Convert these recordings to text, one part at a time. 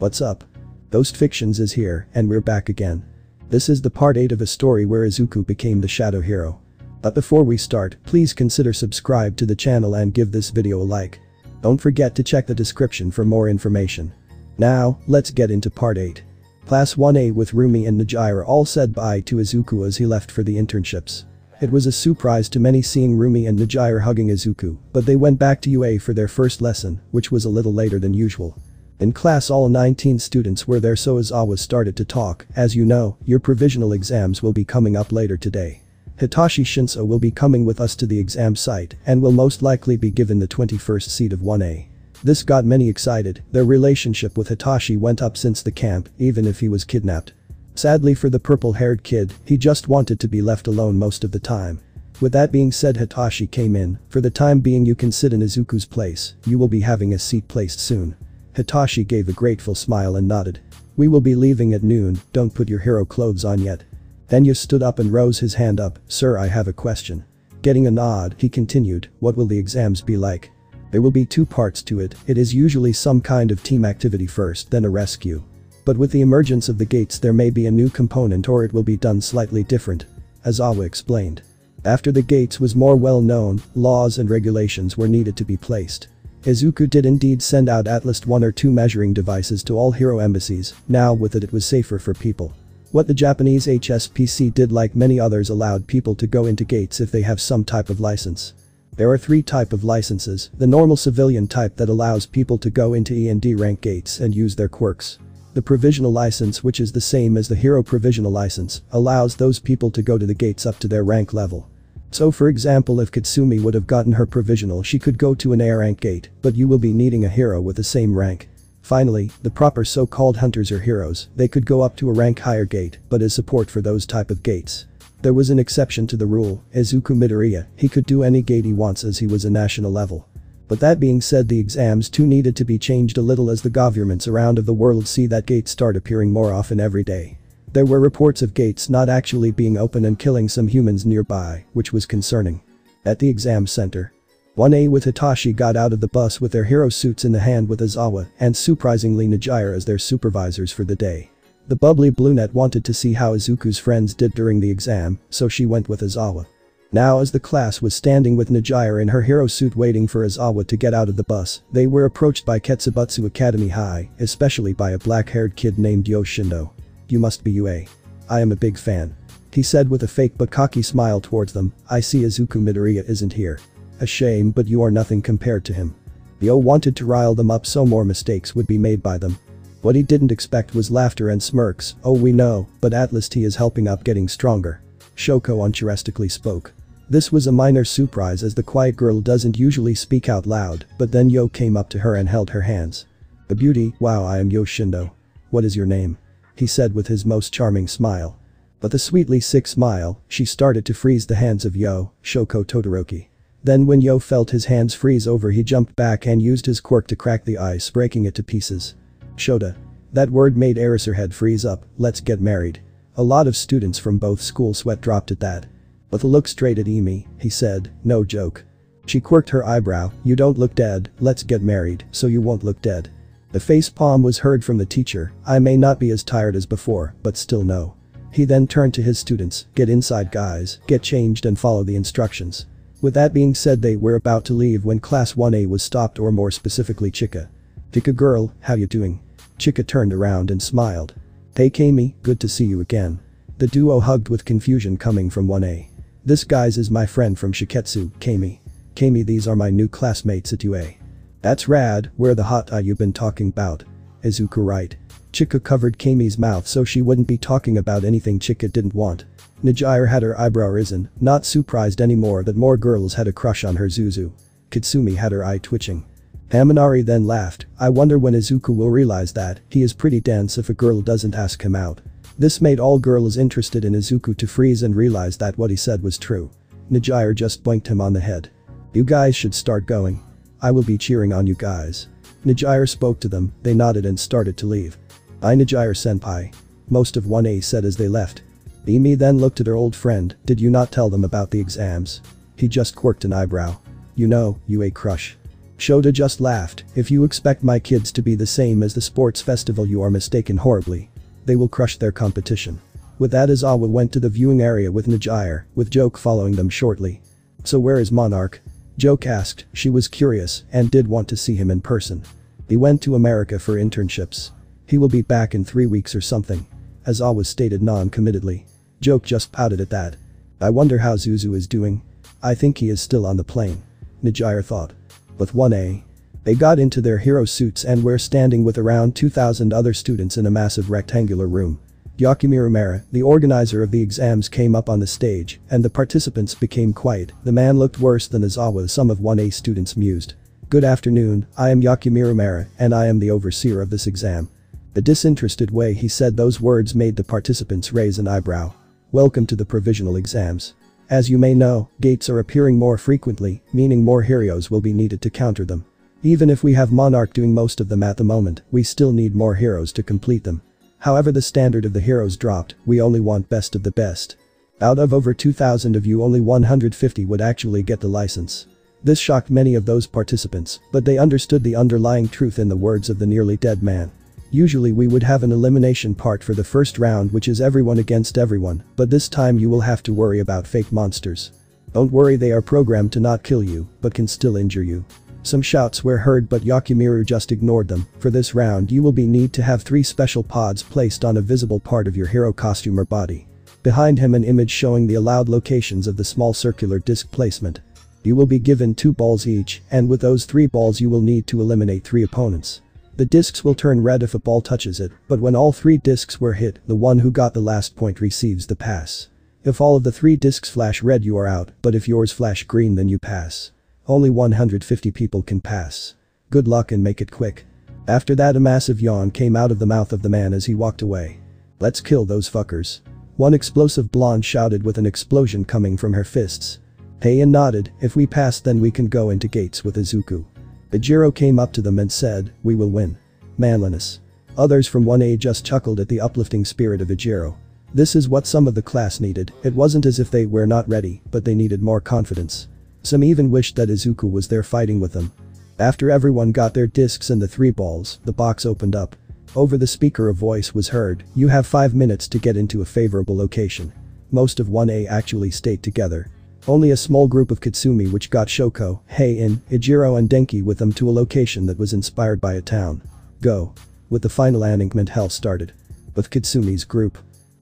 What's up? Ghost Fictions is here, and we're back again. This is the part 8 of a story where Izuku became the shadow hero. But before we start, please consider subscribe to the channel and give this video a like. Don't forget to check the description for more information. Now, let's get into part 8. Class 1A with Rumi and Nejire all said bye to Izuku as he left for the internships. It was a surprise to many seeing Rumi and Nejire hugging Izuku, but they went back to UA for their first lesson, which was a little later than usual. In class all 19 students were there so Aizawa started to talk, as you know, your provisional exams will be coming up later today. Hitoshi Shinso will be coming with us to the exam site and will most likely be given the 21st seat of 1A. This got many excited, their relationship with Hitoshi went up since the camp, even if he was kidnapped. Sadly for the purple-haired kid, he just wanted to be left alone most of the time. With that being said Hitoshi came in, for the time being you can sit in Izuku's place, you will be having a seat placed soon. Hitoshi gave a grateful smile and nodded. We will be leaving at noon, don't put your hero clothes on yet. Then stood up and rose his hand up, sir I have a question. Getting a nod, he continued, what will the exams be like? There will be two parts to it, it is usually some kind of team activity first then a rescue. But with the emergence of the gates there may be a new component or it will be done slightly different. Aizawa explained. After the gates was more well known, laws and regulations were needed to be placed. Izuku did indeed send out at least one or two measuring devices to all hero embassies, now with it it was safer for people. What the Japanese HSPC did like many others allowed people to go into gates if they have some type of license. There are three type of licenses, the normal civilian type that allows people to go into E and D rank gates and use their quirks. The provisional license which is the same as the hero provisional license, allows those people to go to the gates up to their rank level. So for example if Katsumi would have gotten her provisional she could go to an A rank gate, but you will be needing a hero with the same rank. Finally, the proper so-called hunters or heroes, they could go up to a rank higher gate, but as support for those type of gates. There was an exception to the rule, Izuku Midoriya, he could do any gate he wants as he was a national level. But that being said the exams too needed to be changed a little as the governments around of the world see that gates start appearing more often every day. There were reports of gates not actually being open and killing some humans nearby, which was concerning. At the exam center. 1A with Hitoshi got out of the bus with their hero suits in the hand with Aizawa and surprisingly Nejire as their supervisors for the day. The bubbly brunette wanted to see how Izuku's friends did during the exam, so she went with Aizawa. Now as the class was standing with Nejire in her hero suit waiting for Aizawa to get out of the bus, they were approached by Ketsubutsu Academy High, especially by a black-haired kid named Yo Shindo. You must be UA. I am a big fan. He said with a fake but cocky smile towards them, I see Izuku Midoriya isn't here. A shame but you are nothing compared to him. Yo wanted to rile them up so more mistakes would be made by them. What he didn't expect was laughter and smirks, oh we know, but at least he is helping up getting stronger. Shoko uncharacteristically spoke. This was a minor surprise as the quiet girl doesn't usually speak out loud, but then Yo came up to her and held her hands. The beauty, wow I am Yo Shindo. What is your name? He said with his most charming smile. But the sweetly sick smile, she started to freeze the hands of Yo, Shoko Todoroki. Then when Yo felt his hands freeze over he jumped back and used his quirk to crack the ice breaking it to pieces. Shota. That word made Eraserhead freeze up, let's get married. A lot of students from both schools sweat dropped at that. With a look straight at Emi, he said, no joke. She quirked her eyebrow, you don't look dead, let's get married, so you won't look dead. The face palm was heard from the teacher, I may not be as tired as before, but still no. He then turned to his students, get inside guys, get changed and follow the instructions. With that being said they were about to leave when class 1A was stopped or more specifically Chika. Chika girl, how you doing? Chika turned around and smiled. Hey Kami, good to see you again. The duo hugged with confusion coming from 1A. This guys is my friend from Shiketsu, Kami. Kami these are my new classmates at UA. That's rad, where the hot eye you been talking about? Izuku right. Chika covered Kami's mouth so she wouldn't be talking about anything Chika didn't want. Nejire had her eyebrow risen, not surprised anymore that more girls had a crush on her Zuzu. Katsumi had her eye twitching. Kaminari then laughed, I wonder when Izuku will realize that, he is pretty dense if a girl doesn't ask him out. This made all girls interested in Izuku to freeze and realize that what he said was true. Nejire just blinked him on the head. You guys should start going. I will be cheering on you guys. Nejire spoke to them, they nodded and started to leave. I Nejire senpai. Most of 1A said as they left. Emi then looked at her old friend, did you not tell them about the exams? He just quirked an eyebrow. You know, you a crush. Shota just laughed, if you expect my kids to be the same as the sports festival you are mistaken horribly. They will crush their competition. With that Aizawa went to the viewing area with Nejire, with Joke following them shortly. So where is Monarch? Joke asked, she was curious and did want to see him in person. He went to America for internships. He will be back in three weeks or something. As always stated non-committedly. Joke just pouted at that. I wonder how Zuzu is doing. I think he is still on the plane. Nejire thought. With 1A. They got into their hero suits and were standing with around 2,000 other students in a massive rectangular room. Yokumiru Mera, the organizer of the exams came up on the stage, and the participants became quiet, the man looked worse than Aizawa some of 1A students mused. Good afternoon, I am Yokumiru Mera, and I am the overseer of this exam. The disinterested way he said those words made the participants raise an eyebrow. Welcome to the provisional exams. As you may know, gates are appearing more frequently, meaning more heroes will be needed to counter them. Even if we have Monarch doing most of them at the moment, we still need more heroes to complete them. However the standard of the heroes dropped, we only want best of the best. Out of over 2000 of you only 150 would actually get the license. This shocked many of those participants, but they understood the underlying truth in the words of the nearly dead man. Usually we would have an elimination part for the first round which is everyone against everyone, but this time you will have to worry about fake monsters. Don't worry they are programmed to not kill you, but can still injure you. Some shouts were heard but Yokumiru just ignored them, for this round you will be need to have three special pods placed on a visible part of your hero costume or body. Behind him an image showing the allowed locations of the small circular disc placement. You will be given two balls each, and with those three balls you will need to eliminate three opponents. The discs will turn red if a ball touches it, but when all three discs were hit, the one who got the last point receives the pass. If all of the three discs flash red you are out, but if yours flash green then you pass. Only 150 people can pass. Good luck and make it quick. After that a massive yawn came out of the mouth of the man as he walked away. Let's kill those fuckers. One explosive blonde shouted with an explosion coming from her fists. Heian nodded, if we pass then we can go into gates with Izuku. Ejiro came up to them and said, we will win. Manliness. Others from 1A just chuckled at the uplifting spirit of Ejiro. This is what some of the class needed, it wasn't as if they were not ready, but they needed more confidence. Some even wished that Izuku was there fighting with them. After everyone got their discs and the three balls, the box opened up. Over the speaker a voice was heard, you have 5 minutes to get into a favorable location. Most of 1A actually stayed together. Only a small group of Katsumi which got Shoko, Heian, Ejiro and Denki with them to a location that was inspired by a town. Go. With the final enactment hell started. With Katsumi's group.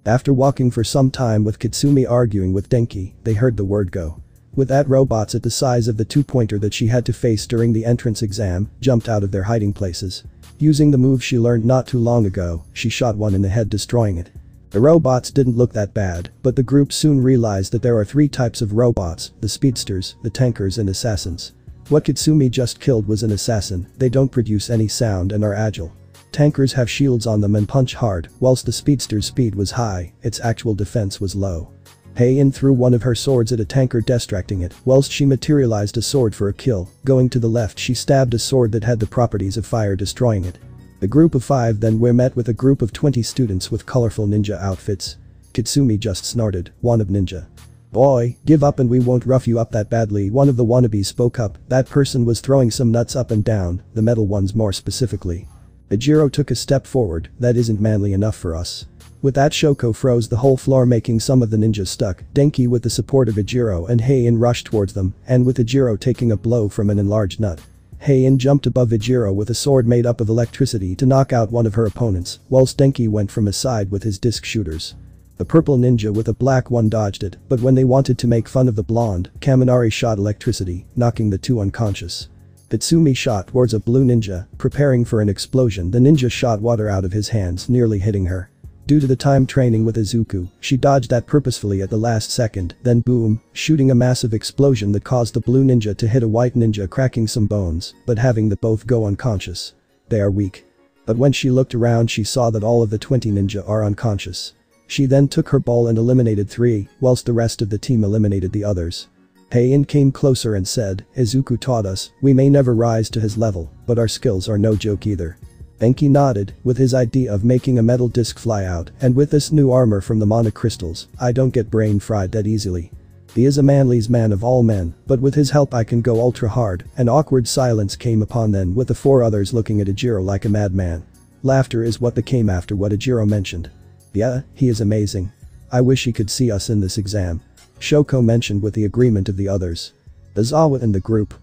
After walking for some time with Katsumi arguing with Denki, they heard the word go. With that robots at the size of the two-pointer that she had to face during the entrance exam, jumped out of their hiding places. Using the move she learned not too long ago, she shot one in the head destroying it. The robots didn't look that bad, but the group soon realized that there are three types of robots, the speedsters, the tankers and assassins. What Katsumi just killed was an assassin, they don't produce any sound and are agile. Tankers have shields on them and punch hard, whilst the speedster's speed was high, its actual defense was low. Heian threw one of her swords at a tanker distracting it, whilst she materialized a sword for a kill, going to the left she stabbed a sword that had the properties of fire destroying it. The group of five then were met with a group of 20 students with colorful ninja outfits. Katsumi just snorted, wannabe ninja. Boy, give up and we won't rough you up that badly one of the wannabes spoke up, that person was throwing some nuts up and down, the metal ones more specifically. Ejiro took a step forward, that isn't manly enough for us. With that Shoko froze the whole floor making some of the ninjas stuck, Denki with the support of Ejiro and Heian rushed towards them, and with Ejiro taking a blow from an enlarged nut. Heian jumped above Ejiro with a sword made up of electricity to knock out one of her opponents, whilst Denki went from his side with his disc shooters. The purple ninja with a black one dodged it, but when they wanted to make fun of the blonde, Kaminari shot electricity, knocking the two unconscious. Katsumi shot towards a blue ninja, preparing for an explosion the ninja shot water out of his hands nearly hitting her. Due to the time training with Izuku, she dodged that purposefully at the last second, then boom, shooting a massive explosion that caused the blue ninja to hit a white ninja cracking some bones, but having the both go unconscious. They are weak. But when she looked around she saw that all of the 20 ninja are unconscious. She then took her ball and eliminated three, whilst the rest of the team eliminated the others. Heian came closer and said, Izuku taught us, we may never rise to his level, but our skills are no joke either. Denki nodded, with his idea of making a metal disc fly out, and with this new armor from the mana crystals, I don't get brain fried that easily. He is a manly's man of all men, but with his help I can go ultra hard, an awkward silence came upon then with the four others looking at Ejiro like a madman. Laughter is what that came after what Ejiro mentioned. Yeah, he is amazing. I wish he could see us in this exam. Shoko mentioned with the agreement of the others. Aizawa and the group.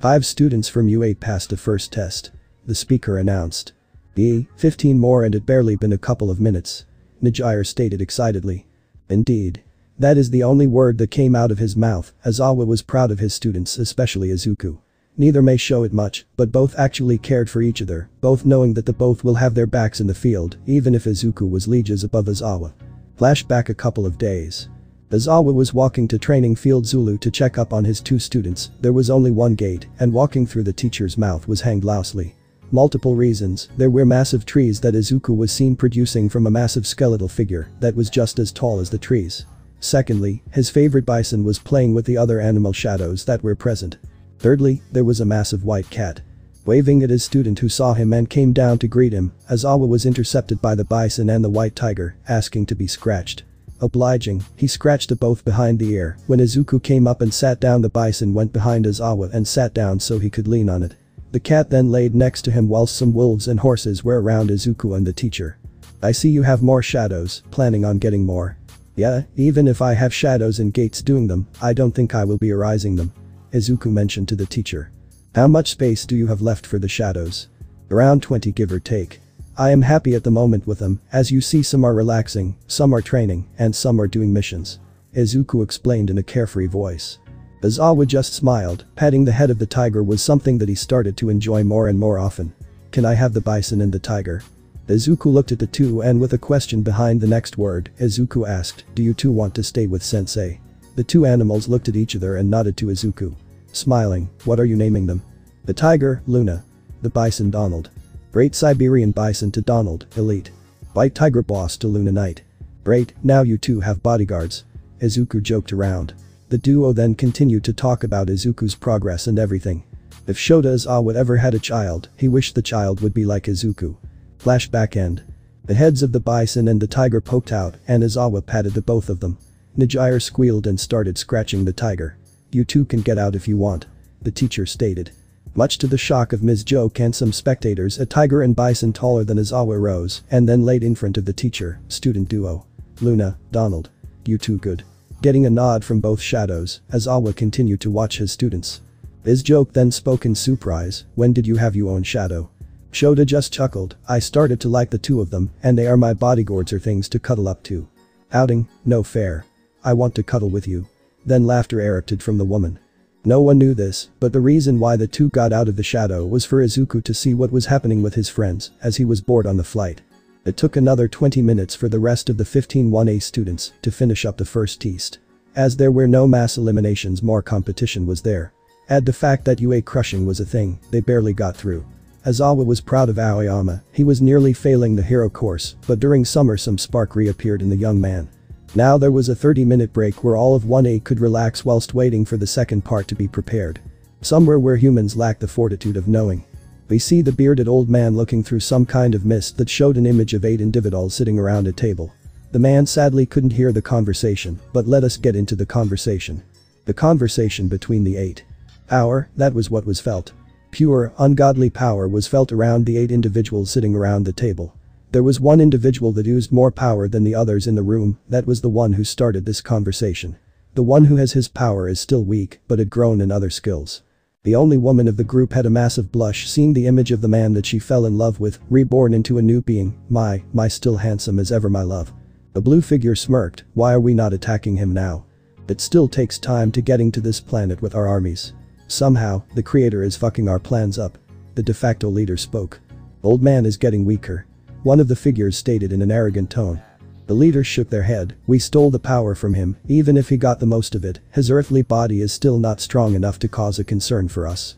Five students from UA passed the first test. The speaker announced. B, 15 more and it barely been a couple of minutes. Nejire stated excitedly. Indeed. That is the only word that came out of his mouth, as Awa was proud of his students especially Izuku. Neither may show it much, but both actually cared for each other, both knowing that the both will have their backs in the field, even if Izuku was lieges above Aizawa. Flashback a couple of days. Aizawa was walking to training field Zulu to check up on his two students, there was only one gate, and walking through the teacher's mouth was hanged loosely. Multiple reasons, there were massive trees that Izuku was seen producing from a massive skeletal figure that was just as tall as the trees. Secondly, his favorite bison was playing with the other animal shadows that were present. Thirdly, there was a massive white cat. Waving at his student who saw him and came down to greet him, Aizawa was intercepted by the bison and the white tiger, asking to be scratched. Obliging, he scratched the both behind the ear, when Izuku came up and sat down the bison went behind Aizawa and sat down so he could lean on it. The cat then laid next to him whilst some wolves and horses were around Izuku and the teacher. I see you have more shadows, planning on getting more. Yeah, even if I have shadows and gates doing them, I don't think I will be arising them. Izuku mentioned to the teacher. How much space do you have left for the shadows? Around 20 give or take. I am happy at the moment with them, as you see some are relaxing, some are training, and some are doing missions. Izuku explained in a carefree voice. Aizawa just smiled, patting the head of the tiger was something that he started to enjoy more and more often. Can I have the bison and the tiger? Izuku looked at the two and with a question behind the next word, Izuku asked, do you two want to stay with sensei? The two animals looked at each other and nodded to Izuku. Smiling, what are you naming them? The tiger, Luna. The bison Donald. Great Siberian bison to Donald, elite. White tiger boss to Luna Knight. Great, now you two have bodyguards. Izuku joked around. The duo then continued to talk about Izuku's progress and everything. If Shota Aizawa ah ever had a child, he wished the child would be like Izuku. Flashback end. The heads of the bison and the tiger poked out and Aizawa patted the both of them. Nejire squealed and started scratching the tiger. You two can get out if you want. The teacher stated. Much to the shock of Ms. Joke and some spectators a tiger and bison taller than Aizawa rose and then laid in front of the teacher, student duo. Luna, Donald. You two good. Getting a nod from both shadows, Aizawa continued to watch his students. Ms. Joke then spoke in surprise, when did you have your own shadow? Shota just chuckled, I started to like the two of them, and they are my bodyguards or things to cuddle up to. Outing, no fair. I want to cuddle with you. Then laughter erupted from the woman. No one knew this, but the reason why the two got out of the shadow was for Izuku to see what was happening with his friends, as he was bored on the flight. It took another 20 minutes for the rest of the 15 1A students to finish up the first test. As there were no mass eliminations more competition was there. Add the fact that UA crushing was a thing, they barely got through. Aizawa was proud of Aoyama, he was nearly failing the hero course, but during summer some spark reappeared in the young man. Now there was a 30 minute break where all of 1A could relax whilst waiting for the second part to be prepared. Somewhere where humans lack the fortitude of knowing. We see the bearded old man looking through some kind of mist that showed an image of eight individuals sitting around a table. The man sadly couldn't hear the conversation, but let us get into the conversation. The conversation between the eight. Power, that was what was felt. Pure, ungodly power was felt around the eight individuals sitting around the table. There was one individual that used more power than the others in the room, that was the one who started this conversation. The one who has his power is still weak, but had grown in other skills. The only woman of the group had a massive blush seeing the image of the man that she fell in love with, reborn into a new being, my, my still handsome as ever my love. The blue figure smirked, why are we not attacking him now? It still takes time to getting to this planet with our armies. Somehow, the creator is fucking our plans up. The de facto leader spoke. Old man is getting weaker. One of the figures stated in an arrogant tone. The leaders shook their head, we stole the power from him, even if he got the most of it, his earthly body is still not strong enough to cause a concern for us.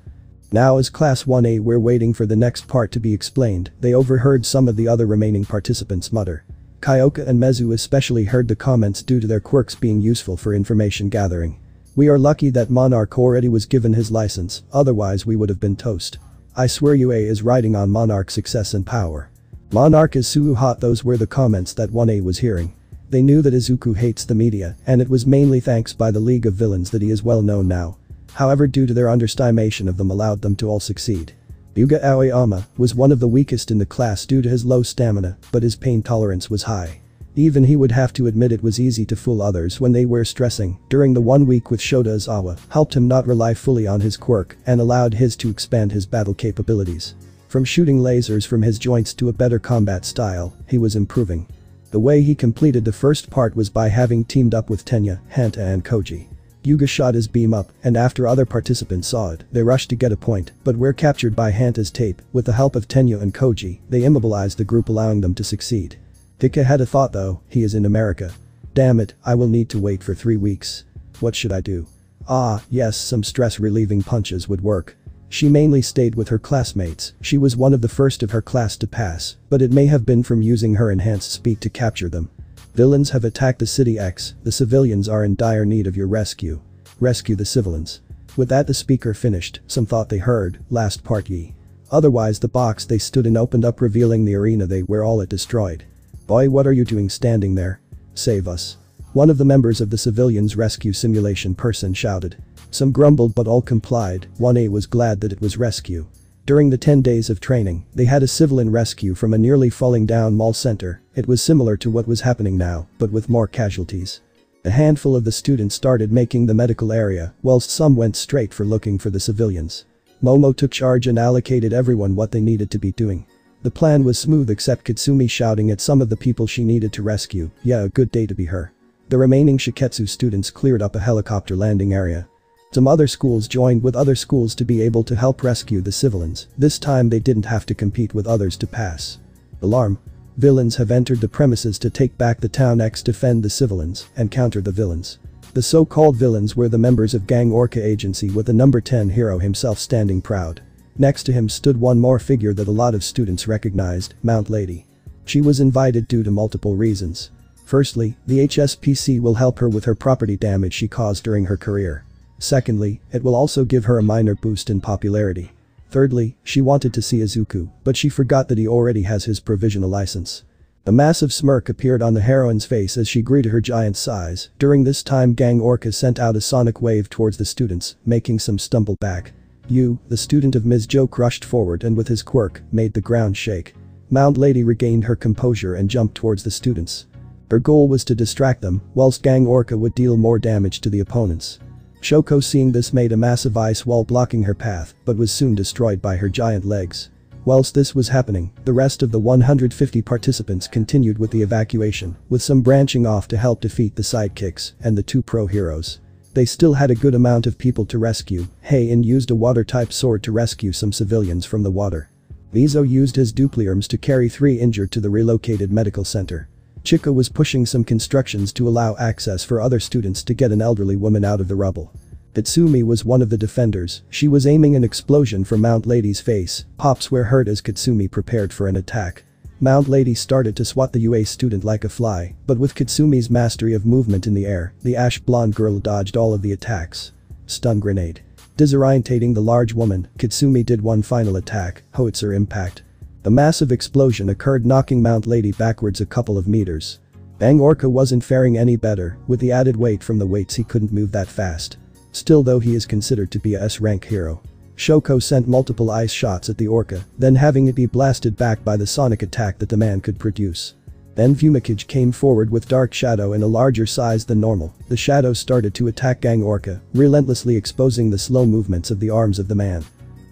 Now as class 1A we're waiting for the next part to be explained, they overheard some of the other remaining participants mutter. Kyoka and Mezo especially heard the comments due to their quirks being useful for information gathering. We are lucky that Monarch already was given his license, otherwise we would have been toast. I swear UA is riding on Monarch's success and power. Monarch is so hot those were the comments that 1A was hearing. They knew that Izuku hates the media, and it was mainly thanks by the League of Villains that he is well known now. However due to their underestimation of them allowed them to all succeed. Yuga Aoyama was one of the weakest in the class due to his low stamina, but his pain tolerance was high. Even he would have to admit it was easy to fool others when they were stressing during the one week with Shota Aizawa helped him not rely fully on his quirk and allowed his to expand his battle capabilities. From shooting lasers from his joints to a better combat style, he was improving. The way he completed the first part was by having teamed up with Tenya, Hanta and Koji. Yuga shot his beam up, and after other participants saw it, they rushed to get a point, but were captured by Hanta's tape, with the help of Tenya and Koji, they immobilized the group allowing them to succeed. Dika had a thought though, he is in America. Damn it, I will need to wait for three weeks. What should I do? Ah, yes some stress relieving punches would work. She mainly stayed with her classmates, she was one of the first of her class to pass, but it may have been from using her enhanced speed to capture them. Villains have attacked the city X, the civilians are in dire need of your rescue. Rescue the civilians. With that the speaker finished, some thought they heard, last part ye. Otherwise the box they stood in opened up revealing the arena they were all it destroyed. Boy what are you doing standing there? Save us. One of the members of the civilians rescue simulation person shouted. Some grumbled but all complied, 1A was glad that it was rescue. During the 10 days of training, they had a civilian rescue from a nearly falling down mall center, it was similar to what was happening now, but with more casualties. A handful of the students started making the medical area, whilst some went straight for looking for the civilians. Momo took charge and allocated everyone what they needed to be doing. The plan was smooth except Katsumi shouting at some of the people she needed to rescue, yeah a good day to be her. The remaining Shiketsu students cleared up a helicopter landing area. Some other schools joined with other schools to be able to help rescue the civilians, this time they didn't have to compete with others to pass. Alarm. Villains have entered the premises to take back the town X defend the civilians and counter the villains. The so-called villains were the members of Gang Orca agency with the number 10 hero himself standing proud. Next to him stood one more figure that a lot of students recognized, Mount Lady. She was invited due to multiple reasons. Firstly, the HSPC will help her with her property damage she caused during her career. Secondly, it will also give her a minor boost in popularity. Thirdly, she wanted to see Izuku, but she forgot that he already has his provisional license. A massive smirk appeared on the heroine's face as she grew to her giant size. During this time Gang Orca sent out a sonic wave towards the students, making some stumble back. You, the student of Ms. Joke crushed forward and with his quirk, made the ground shake. Mount Lady regained her composure and jumped towards the students. Her goal was to distract them, whilst Gang Orca would deal more damage to the opponents. Shoko seeing this made a massive ice wall blocking her path, but was soon destroyed by her giant legs. Whilst this was happening, the rest of the 150 participants continued with the evacuation, with some branching off to help defeat the sidekicks and the two pro heroes. They still had a good amount of people to rescue, Heian used a water-type sword to rescue some civilians from the water. Mezo used his dupliarms to carry three injured to the relocated medical center. Chika was pushing some constructions to allow access for other students to get an elderly woman out of the rubble. Katsumi was one of the defenders, she was aiming an explosion for Mount Lady's face, pops were heard as Katsumi prepared for an attack. Mount Lady started to swat the UA student like a fly, but with Katsumi's mastery of movement in the air, the ash blonde girl dodged all of the attacks. Stun grenade. Disorientating the large woman, Katsumi did one final attack, howitzer impact. A massive explosion occurred knocking Mount Lady backwards a couple of meters. Gang Orca wasn't faring any better, with the added weight from the weights he couldn't move that fast. Still though he is considered to be a S-rank hero. Shoko sent multiple ice shots at the orca, then having it be blasted back by the sonic attack that the man could produce. Then Fumikage came forward with Dark Shadow in a larger size than normal, the shadow started to attack Gang Orca, relentlessly exposing the slow movements of the arms of the man.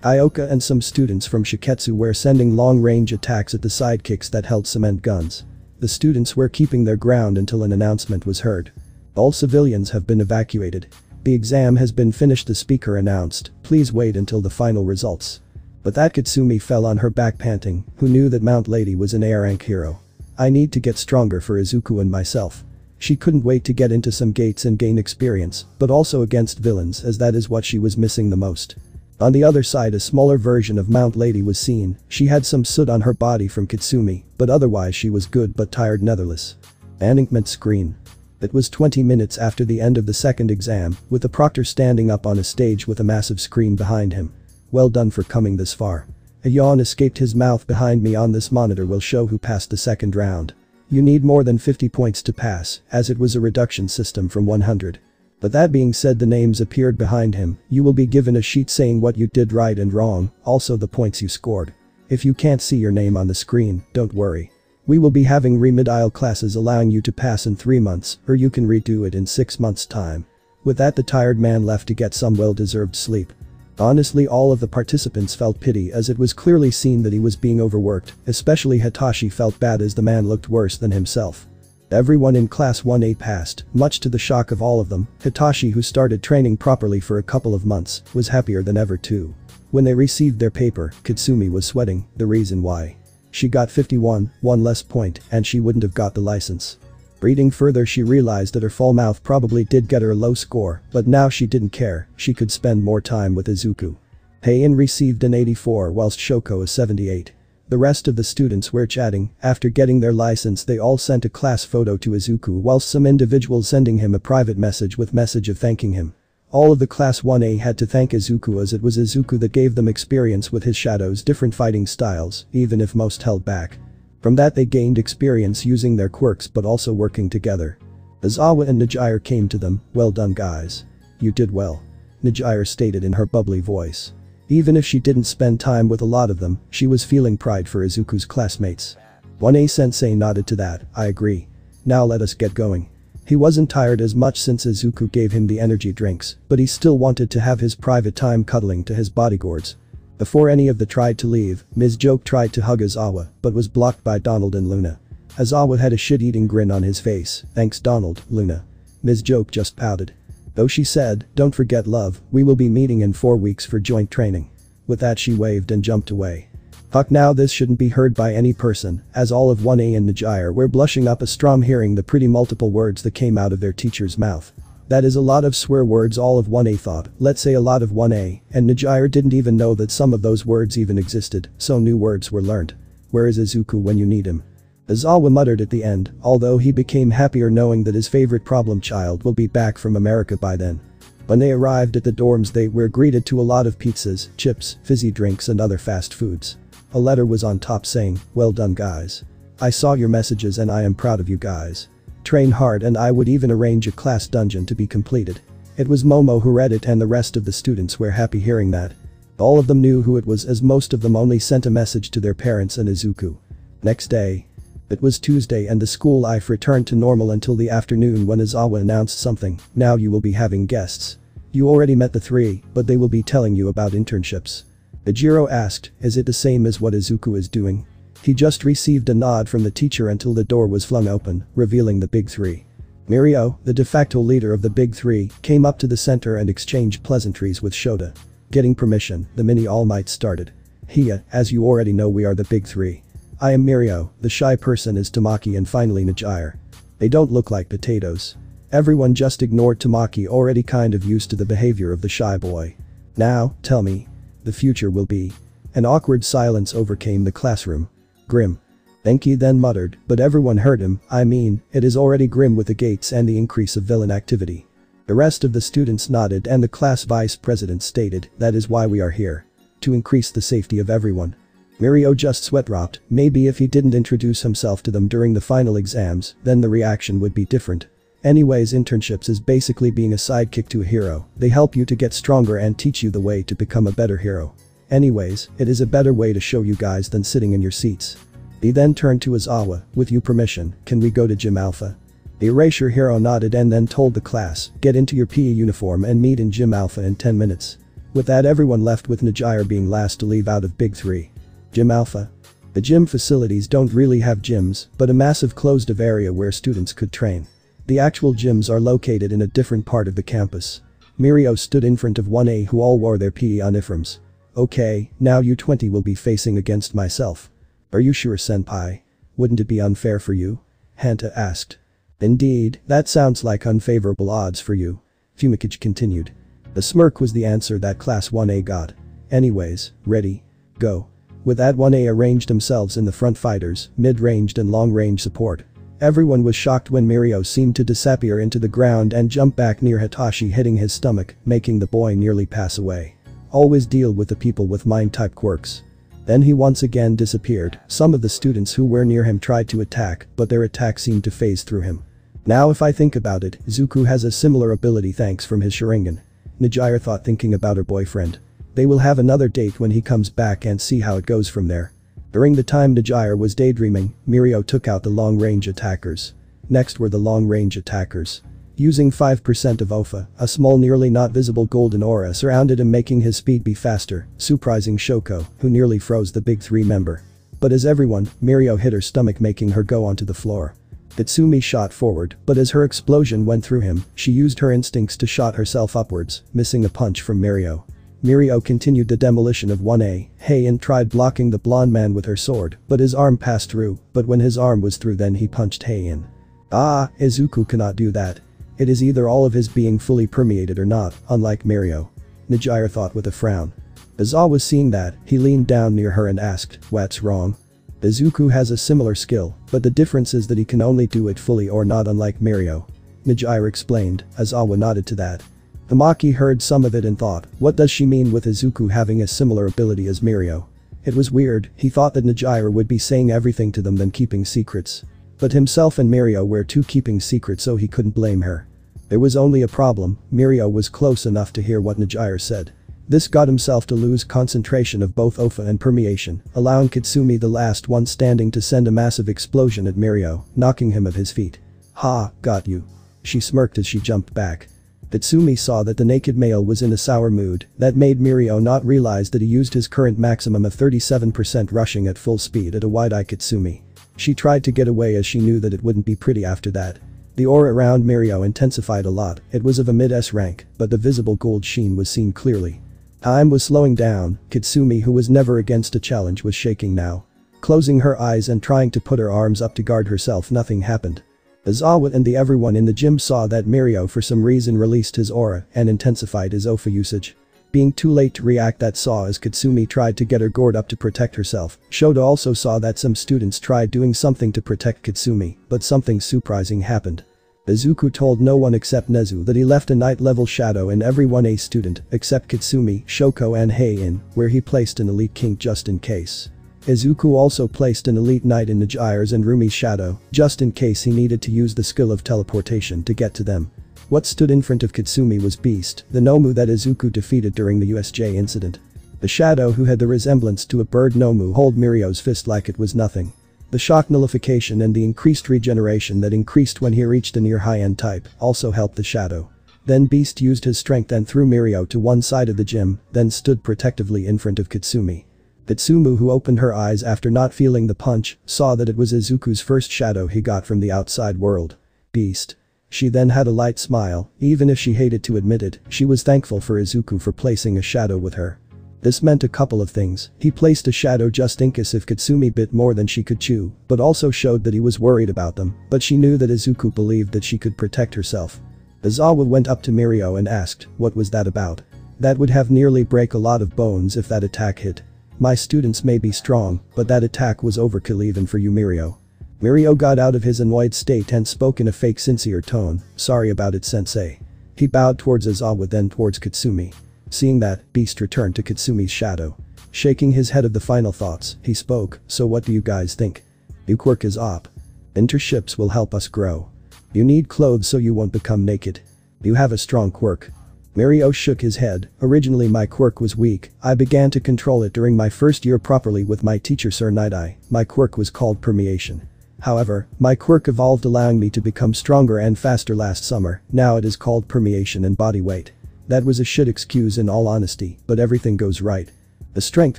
Kyoka and some students from Shiketsu were sending long-range attacks at the sidekicks that held cement guns. The students were keeping their ground until an announcement was heard. All civilians have been evacuated. The exam has been finished the speaker announced, please wait until the final results. But that Katsumi fell on her back panting, who knew that Mount Lady was an A-rank hero. I need to get stronger for Izuku and myself. She couldn't wait to get into some gates and gain experience, but also against villains as that is what she was missing the most. On the other side a smaller version of Mount Lady was seen, she had some soot on her body from Katsumi, but otherwise she was good but tired netherless. Animate screen. It was 20 minutes after the end of the second exam, with the proctor standing up on a stage with a massive screen behind him. Well done for coming this far. A yawn escaped his mouth behind me on this monitor will show who passed the second round. You need more than 50 points to pass, as it was a reduction system from 100. But that being said the names appeared behind him, you will be given a sheet saying what you did right and wrong, also the points you scored. If you can't see your name on the screen, don't worry. We will be having remedial classes allowing you to pass in 3 months, or you can redo it in 6 months time. With that the tired man left to get some well-deserved sleep. Honestly all of the participants felt pity as it was clearly seen that he was being overworked, especially Hitoshi felt bad as the man looked worse than himself. Everyone in class 1A passed, much to the shock of all of them, Hitoshi who started training properly for a couple of months, was happier than ever too. When they received their paper, Katsumi was sweating, the reason why. She got 51, one less point, and she wouldn't have got the license. Reading further she realized that her fall mouth probably did get her a low score, but now she didn't care, she could spend more time with Izuku. Heian received an 84 whilst Shoko a 78. The rest of the students were chatting, after getting their license they all sent a class photo to Izuku whilst some individuals sending him a private message with message of thanking him. All of the class 1A had to thank Izuku as it was Izuku that gave them experience with his shadows different fighting styles, even if most held back. From that they gained experience using their quirks but also working together. Aizawa and Nejire came to them, well done guys. You did well. Nejire stated in her bubbly voice. Even if she didn't spend time with a lot of them, she was feeling pride for Izuku's classmates. 1A sensei nodded to that, I agree. Now let us get going. He wasn't tired as much since Izuku gave him the energy drinks, but he still wanted to have his private time cuddling to his bodyguards. Before any of the tried to leave, Ms. Joke tried to hug Aizawa, but was blocked by Donald and Luna. Aizawa had a shit-eating grin on his face, thanks Donald, Luna. Ms. Joke just pouted. Though she said, don't forget love, we will be meeting in 4 weeks for joint training. With that she waved and jumped away. Fuck now this shouldn't be heard by any person, as all of 1A and Nejire were blushing up a storm hearing the pretty multiple words that came out of their teacher's mouth. That is a lot of swear words all of 1A thought, let's say a lot of 1A, and Nejire didn't even know that some of those words even existed, so new words were learned. Where is Izuku when you need him? Aizawa muttered at the end, although he became happier knowing that his favorite problem child will be back from America by then. When they arrived at the dorms they were greeted to a lot of pizzas, chips, fizzy drinks and other fast foods. A letter was on top saying, well done guys. I saw your messages and I am proud of you guys. Train hard and I would even arrange a class dungeon to be completed. It was Momo who read it and the rest of the students were happy hearing that. All of them knew who it was as most of them only sent a message to their parents and Izuku. Next day, it was Tuesday and the school life returned to normal until the afternoon when Aizawa announced something, now you will be having guests. You already met the three, but they will be telling you about internships. Ejiro asked, is it the same as what Izuku is doing? He just received a nod from the teacher until the door was flung open, revealing the big three. Mirio, the de facto leader of the big three, came up to the center and exchanged pleasantries with Shota. Getting permission, the mini All Might started. Hiya, as you already know we are the big three. I am Mirio, the shy person is Tamaki and finally Nejire. They don't look like potatoes. Everyone just ignored Tamaki already kind of used to the behavior of the shy boy. Now, tell me. The future will be. An awkward silence overcame the classroom. Grim. Denki then muttered, but everyone heard him, I mean, it is already grim with the gates and the increase of villain activity. The rest of the students nodded and the class vice president stated, that is why we are here. To increase the safety of everyone. Mirio just sweat dropped, maybe if he didn't introduce himself to them during the final exams, then the reaction would be different. Anyways internships is basically being a sidekick to a hero, they help you to get stronger and teach you the way to become a better hero. Anyways, it is a better way to show you guys than sitting in your seats. He then turned to Aizawa, with you permission, can we go to Gym Alpha? The erasure hero nodded and then told the class, get into your PE uniform and meet in Gym Alpha in 10 minutes. With that everyone left with Nejire being last to leave out of Big 3. Gym Alpha. The gym facilities don't really have gyms, but a massive closed-off area where students could train. The actual gyms are located in a different part of the campus. Mirio stood in front of 1A who all wore their PE uniforms. Okay, now you 20 will be facing against myself. Are you sure senpai? Wouldn't it be unfair for you? Hanta asked. Indeed, that sounds like unfavorable odds for you. Fumikage continued. The smirk was the answer that class 1A got. Anyways, ready. Go. With that 1A arranged themselves in the front fighters, mid-ranged and long-range support. Everyone was shocked when Mirio seemed to disappear into the ground and jump back near Hitoshi hitting his stomach, making the boy nearly pass away. Always deal with the people with mind-type quirks. Then he once again disappeared, some of the students who were near him tried to attack, but their attack seemed to phase through him. Now if I think about it, Zuku has a similar ability thanks from his Sharingan. Nejire thought thinking about her boyfriend. They will have another date when he comes back and see how it goes from there. During the time Nejire was daydreaming, Mirio took out the long-range attackers. Next were the long-range attackers. Using 5% of Opha, a small nearly not visible golden aura surrounded him making his speed be faster, surprising Shoko, who nearly froze the big three member. But as everyone, Mirio hit her stomach making her go onto the floor. Katsumi shot forward, but as her explosion went through him, she used her instincts to shot herself upwards, missing a punch from Mirio. Mirio continued the demolition of 1A, Heian tried blocking the blonde man with her sword, but his arm passed through, but when his arm was through then he punched Heian. Ah, Izuku cannot do that. It is either all of his being fully permeated or not, unlike Mirio. Nejire thought with a frown. Aizawa was seeing that, he leaned down near her and asked, what's wrong? Izuku has a similar skill, but the difference is that he can only do it fully or not unlike Mirio. Nejire explained, Aizawa nodded to that. Tamaki heard some of it and thought, what does she mean with Izuku having a similar ability as Mirio? It was weird, he thought that Nejire would be saying everything to them than keeping secrets. But himself and Mirio were too keeping secrets so he couldn't blame her. There was only a problem, Mirio was close enough to hear what Nejire said. This got himself to lose concentration of both Opha and permeation, allowing Katsumi the last one standing to send a massive explosion at Mirio, knocking him off his feet. Ha, got you. She smirked as she jumped back. Katsumi saw that the naked male was in a sour mood, that made Mirio not realize that he used his current maximum of 37% rushing at full speed at a wide-eye Katsumi. She tried to get away as she knew that it wouldn't be pretty after that. The aura around Mirio intensified a lot, it was of a mid-S rank, but the visible gold sheen was seen clearly. Time was slowing down, Katsumi who was never against a challenge was shaking now. Closing her eyes and trying to put her arms up to guard herself nothing happened. Aizawa and the everyone in the gym saw that Mirio for some reason released his aura and intensified his Opha usage. Being too late to react that saw as Katsumi tried to get her gourd up to protect herself, Shota also saw that some students tried doing something to protect Katsumi, but something surprising happened. Izuku told no one except Nezu that he left a knight level shadow in every 1A student except Katsumi, Shoko and Heian, where he placed an elite king just in case. Izuku also placed an elite knight in Nejire's and Rumi's shadow, just in case he needed to use the skill of teleportation to get to them. What stood in front of Katsumi was Beast, the Nomu that Izuku defeated during the USJ incident. The shadow who had the resemblance to a bird Nomu hold Mirio's fist like it was nothing. The shock nullification and the increased regeneration that increased when he reached a near high-end type also helped the shadow. Then Beast used his strength and threw Mirio to one side of the gym, then stood protectively in front of Katsumi. Katsumi who opened her eyes after not feeling the punch, saw that it was Izuku's first shadow he got from the outside world. Beast. She then had a light smile, even if she hated to admit it, she was thankful for Izuku for placing a shadow with her. This meant a couple of things, he placed a shadow just in case if Katsumi bit more than she could chew, but also showed that he was worried about them, but she knew that Izuku believed that she could protect herself. Aizawa went up to Mirio and asked, what was that about? That would have nearly break a lot of bones if that attack hit. My students may be strong, but that attack was overkill even for you Mirio. Mirio got out of his annoyed state and spoke in a fake sincere tone, sorry about it sensei. He bowed towards Aizawa then towards Katsumi. Seeing that, Beast returned to Katsumi's shadow. Shaking his head of the final thoughts, he spoke, so what do you guys think? New quirk is op. Interships will help us grow. You need clothes so you won't become naked. You have a strong quirk. Mirio shook his head, originally my quirk was weak, I began to control it during my first year properly with my teacher Sir Night-Eye, my quirk was called permeation. However, my quirk evolved allowing me to become stronger and faster last summer, now it is called permeation and body weight. That was a shit excuse in all honesty, but everything goes right. The strength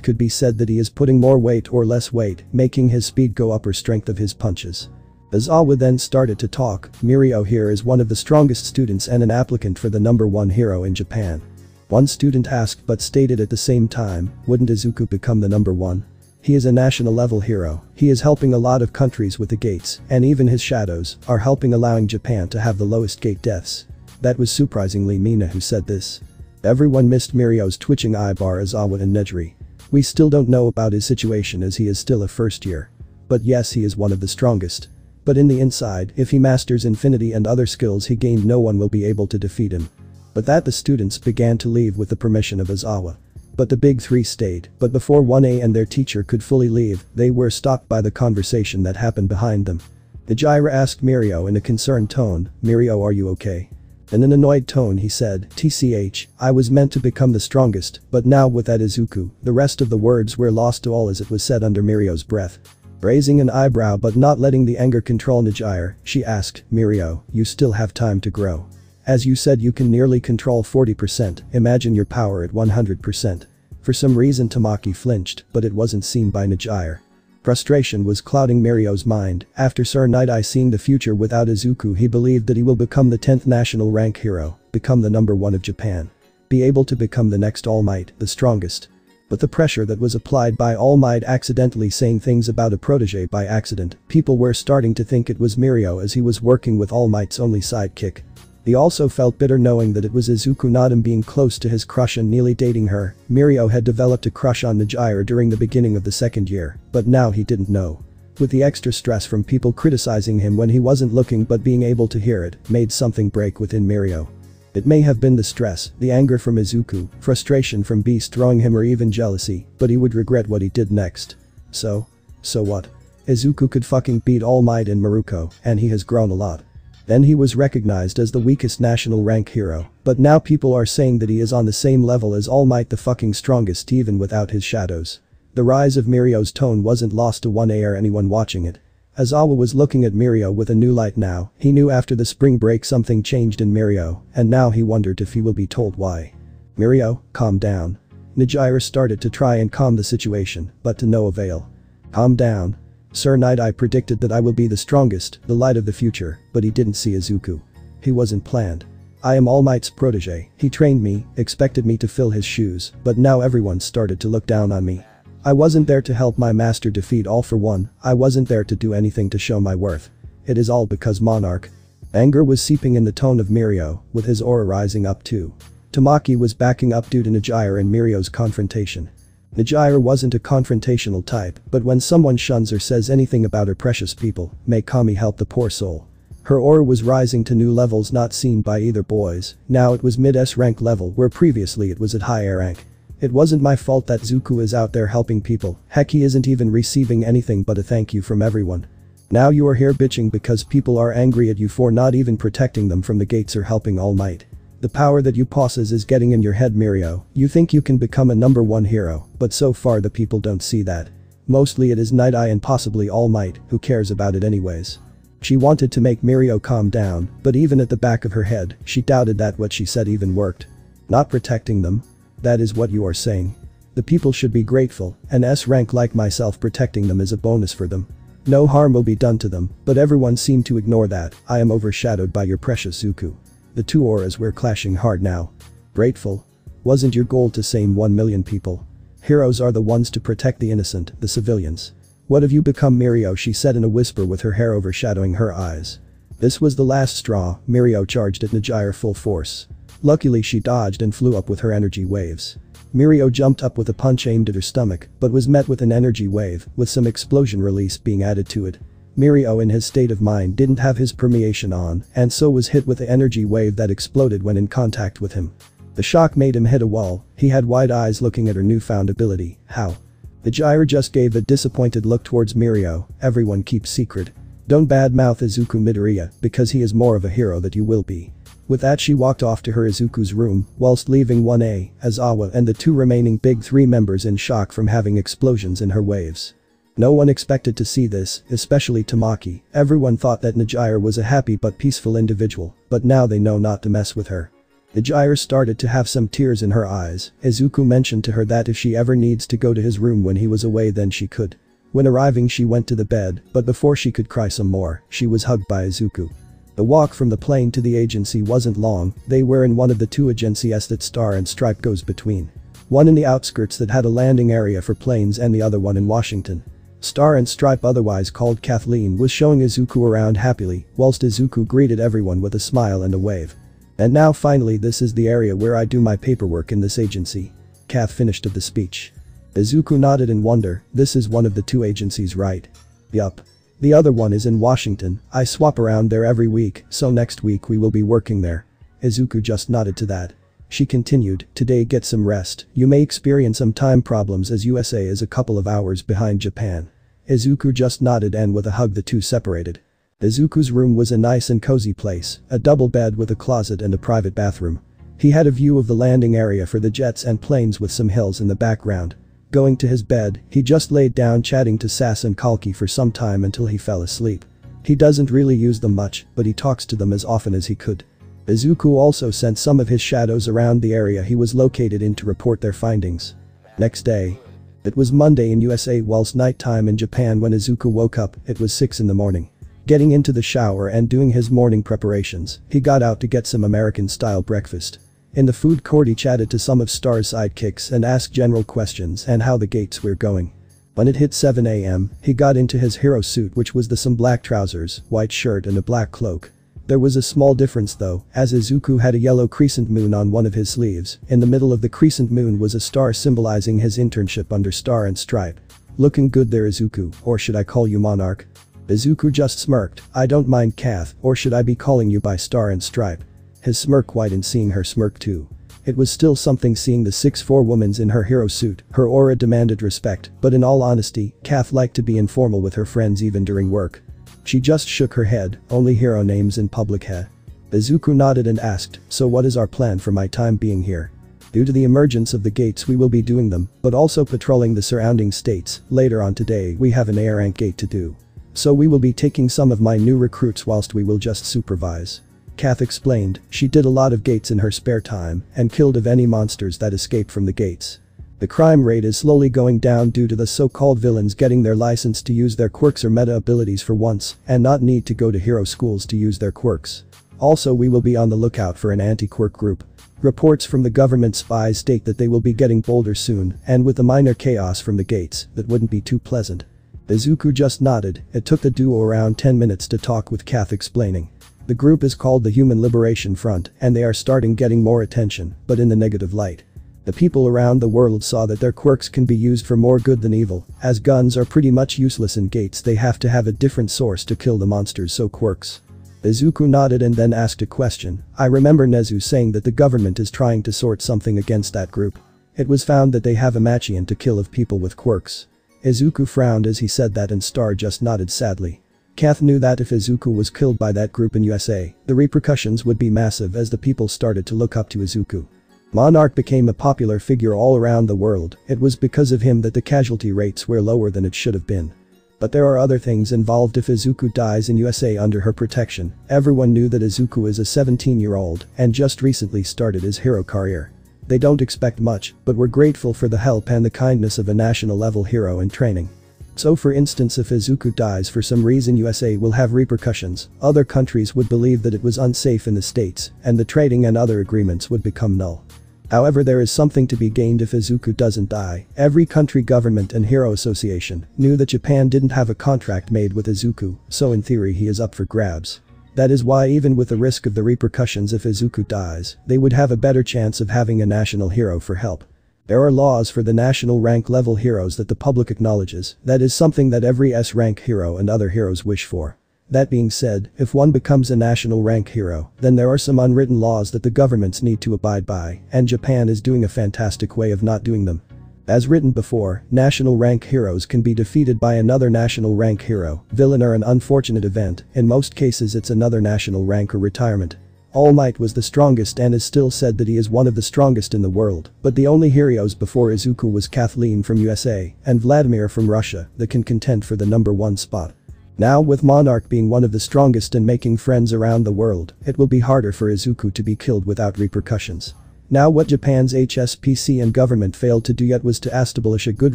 could be said that he is putting more weight or less weight, making his speed go up or strength of his punches. As Awa then started to talk, Mirio here is one of the strongest students and an applicant for the number one hero in Japan. One student asked but stated at the same time, wouldn't Izuku become the number one? He is a national level hero, he is helping a lot of countries with the gates, and even his shadows are helping allowing Japan to have the lowest gate deaths. That was surprisingly Mina who said this. Everyone missed Mirio's twitching eyebrow as Awa and Nejire. We still don't know about his situation as he is still a first year. But yes he is one of the strongest. But in the inside, if he masters infinity and other skills he gained no one will be able to defeat him. But that the students began to leave with the permission of Aizawa. But the big three stayed, but before 1A and their teacher could fully leave, they were stopped by the conversation that happened behind them. The Nejire asked Mirio in a concerned tone, Mirio are you okay? In an annoyed tone he said, TCH, I was meant to become the strongest, but now with that Izuku, the rest of the words were lost to all as it was said under Mirio's breath. Raising an eyebrow but not letting the anger control Nejire, she asked, Mirio, you still have time to grow. As you said you can nearly control 40%, imagine your power at 100%. For some reason Tamaki flinched, but it wasn't seen by Nejire. Frustration was clouding Mirio's mind, after Sir Night Eye seeing the future without Izuku he believed that he will become the 10th national rank hero, become the number one of Japan. Be able to become the next All Might, the strongest. But the pressure that was applied by All Might accidentally saying things about a protege by accident, people were starting to think it was Mirio as he was working with All Might's only sidekick. He also felt bitter knowing that it was Izuku him being close to his crush and nearly dating her, Mirio had developed a crush on Nejire during the beginning of the second year, but now he didn't know. With the extra stress from people criticizing him when he wasn't looking but being able to hear it, made something break within Mirio. It may have been the stress, the anger from Izuku, frustration from Beast throwing him or even jealousy, but he would regret what he did next. So? So what? Izuku could fucking beat All Might in Maruko, and he has grown a lot. Then he was recognized as the weakest national rank hero, but now people are saying that he is on the same level as All Might the fucking strongest even without his shadows. The rise of Mirio's tone wasn't lost to 1A or anyone watching it. Aizawa was looking at Mirio with a new light now, he knew after the spring break something changed in Mirio, and now he wondered if he will be told why. Mirio, calm down. Nejire started to try and calm the situation, but to no avail. Calm down, Sir Nighteye predicted that I will be the strongest, the light of the future, but he didn't see Izuku. He wasn't planned. I am All Might's protege, he trained me, expected me to fill his shoes, but now everyone started to look down on me. I wasn't there to help my master defeat all for one, I wasn't there to do anything to show my worth. It is all because Monarch. Anger was seeping in the tone of Mirio, with his aura rising up too. Tamaki was backing up due to Nejire and Mirio's confrontation. Nejire wasn't a confrontational type, but when someone shuns or says anything about her precious people, may Kami help the poor soul. Her aura was rising to new levels not seen by either boys, now it was mid-S rank level where previously it was at high A rank. It wasn't my fault that Izuku is out there helping people, heck he isn't even receiving anything but a thank you from everyone. Now you are here bitching because people are angry at you for not even protecting them from the gates or helping All Might. The power that you possess is getting in your head Mirio, you think you can become a number one hero, but so far the people don't see that. Mostly it is Night Eye and possibly All Might who cares about it anyways. She wanted to make Mirio calm down, but even at the back of her head, she doubted that what she said even worked. Not protecting them? That is what you are saying. The people should be grateful, an S rank like myself protecting them is a bonus for them. No harm will be done to them, but everyone seemed to ignore that, I am overshadowed by your precious Zuku. The two auras were clashing hard now. Grateful? Wasn't your goal to save 1 million people? Heroes are the ones to protect the innocent, the civilians. What have you become Mirio she said in a whisper with her hair overshadowing her eyes. This was the last straw, Mirio charged at Nejire full force. Luckily she dodged and flew up with her energy waves. Mirio jumped up with a punch aimed at her stomach, but was met with an energy wave, with some explosion release being added to it. Mirio in his state of mind didn't have his permeation on and so was hit with the energy wave that exploded when in contact with him. The shock made him hit a wall, he had wide eyes looking at her newfound ability, how? Nejire just gave a disappointed look towards Mirio, everyone keeps secret. Don't badmouth Izuku Midoriya because he is more of a hero that you will be. With that she walked off to her Izuku's room, whilst leaving 1A, Aizawa and the two remaining big three members in shock from having explosions in her waves. No one expected to see this, especially Tamaki, everyone thought that Nejire was a happy but peaceful individual, but now they know not to mess with her. Nejire started to have some tears in her eyes, Izuku mentioned to her that if she ever needs to go to his room when he was away then she could. When arriving she went to the bed, but before she could cry some more, she was hugged by Izuku. The walk from the plane to the agency wasn't long, they were in one of the two agencies that Star and Stripe goes between. One in the outskirts that had a landing area for planes and the other one in Washington. Star and Stripe otherwise called Kathleen was showing Izuku around happily, whilst Izuku greeted everyone with a smile and a wave. And now finally this is the area where I do my paperwork in this agency. Kath finished of the speech. Izuku nodded in wonder, this is one of the two agencies right? Yup. The other one is in Washington, I swap around there every week, so next week we will be working there. Izuku just nodded to that. she continued, today get some rest, you may experience some time problems as USA is a couple of hours behind Japan. Izuku just nodded and with a hug the two separated. Izuku's room was a nice and cozy place, a double bed with a closet and a private bathroom. He had a view of the landing area for the jets and planes with some hills in the background. Going to his bed, he just laid down chatting to Sass and Kalki for some time until he fell asleep. He doesn't really use them much, but he talks to them as often as he could. Izuku also sent some of his shadows around the area he was located in to report their findings. Next day. It was Monday in USA whilst nighttime in Japan when Izuku woke up, it was 6 in the morning. Getting into the shower and doing his morning preparations, he got out to get some American-style breakfast. In the food court he chatted to some of Star's sidekicks and asked general questions and how the gates were going. When it hit 7 am, he got into his hero suit which was the some black trousers, white shirt and a black cloak. There was a small difference though, as Izuku had a yellow crescent moon on one of his sleeves, in the middle of the crescent moon was a star symbolizing his internship under Star and Stripe. Looking good there Izuku, or should I call you Monarch? Izuku just smirked, I don't mind Kath, or should I be calling you by Star and Stripe? His smirk widened seeing her smirk too. It was still something seeing the 6'4 woman's in her hero suit, her aura demanded respect, but in all honesty, Kath liked to be informal with her friends even during work. She just shook her head, only hero names in public he. Izuku nodded and asked, so what is our plan for my time being here? Due to the emergence of the gates we will be doing them, but also patrolling the surrounding states, later on today we have an A rank gate to do. So we will be taking some of my new recruits whilst we will just supervise. Kath explained, she did a lot of gates in her spare time and killed of any monsters that escaped from the gates. The crime rate is slowly going down due to the so-called villains getting their license to use their quirks or meta abilities for once and not need to go to hero schools to use their quirks. Also we will be on the lookout for an anti-quirk group. Reports from the government spies state that they will be getting bolder soon and with the minor chaos from the gates, that wouldn't be too pleasant. Izuku just nodded, it took the duo around 10 minutes to talk with Kath explaining. The group is called the Human Liberation Front and they are starting getting more attention, but in the negative light. The people around the world saw that their quirks can be used for more good than evil, as guns are pretty much useless in gates they have to have a different source to kill the monsters so quirks. Izuku nodded and then asked a question, I remember Nezu saying that the government is trying to sort something against that group. It was found that they have a Machian to kill of people with quirks. Izuku frowned as he said that and Star just nodded sadly. Kath knew that if Izuku was killed by that group in USA, the repercussions would be massive as the people started to look up to Izuku. Monarch became a popular figure all around the world, it was because of him that the casualty rates were lower than it should have been. But there are other things involved if Izuku dies in USA under her protection, everyone knew that Izuku is a 17 year old and just recently started his hero career. They don't expect much, but were grateful for the help and the kindness of a national level hero in training. So for instance if Izuku dies for some reason USA will have repercussions, other countries would believe that it was unsafe in the states, and the trading and other agreements would become null. However there is something to be gained if Izuku doesn't die, every country government and hero association knew that Japan didn't have a contract made with Izuku, so in theory he is up for grabs. That is why even with the risk of the repercussions if Izuku dies, they would have a better chance of having a national hero for help. There are laws for the national rank level heroes that the public acknowledges, that is something that every S rank hero and other heroes wish for. That being said, if one becomes a national rank hero, then there are some unwritten laws that the governments need to abide by, and Japan is doing a fantastic way of not doing them. As written before, national rank heroes can be defeated by another national rank hero, villain or an unfortunate event, in most cases it's another national rank or retirement. All Might was the strongest and is still said that he is one of the strongest in the world, but the only heroes before Izuku was Kathleen from USA and Vladimir from Russia that can contend for the number one spot. Now with Monarch being one of the strongest and making friends around the world, it will be harder for Izuku to be killed without repercussions. Now what Japan's HSPC and government failed to do yet was to establish a good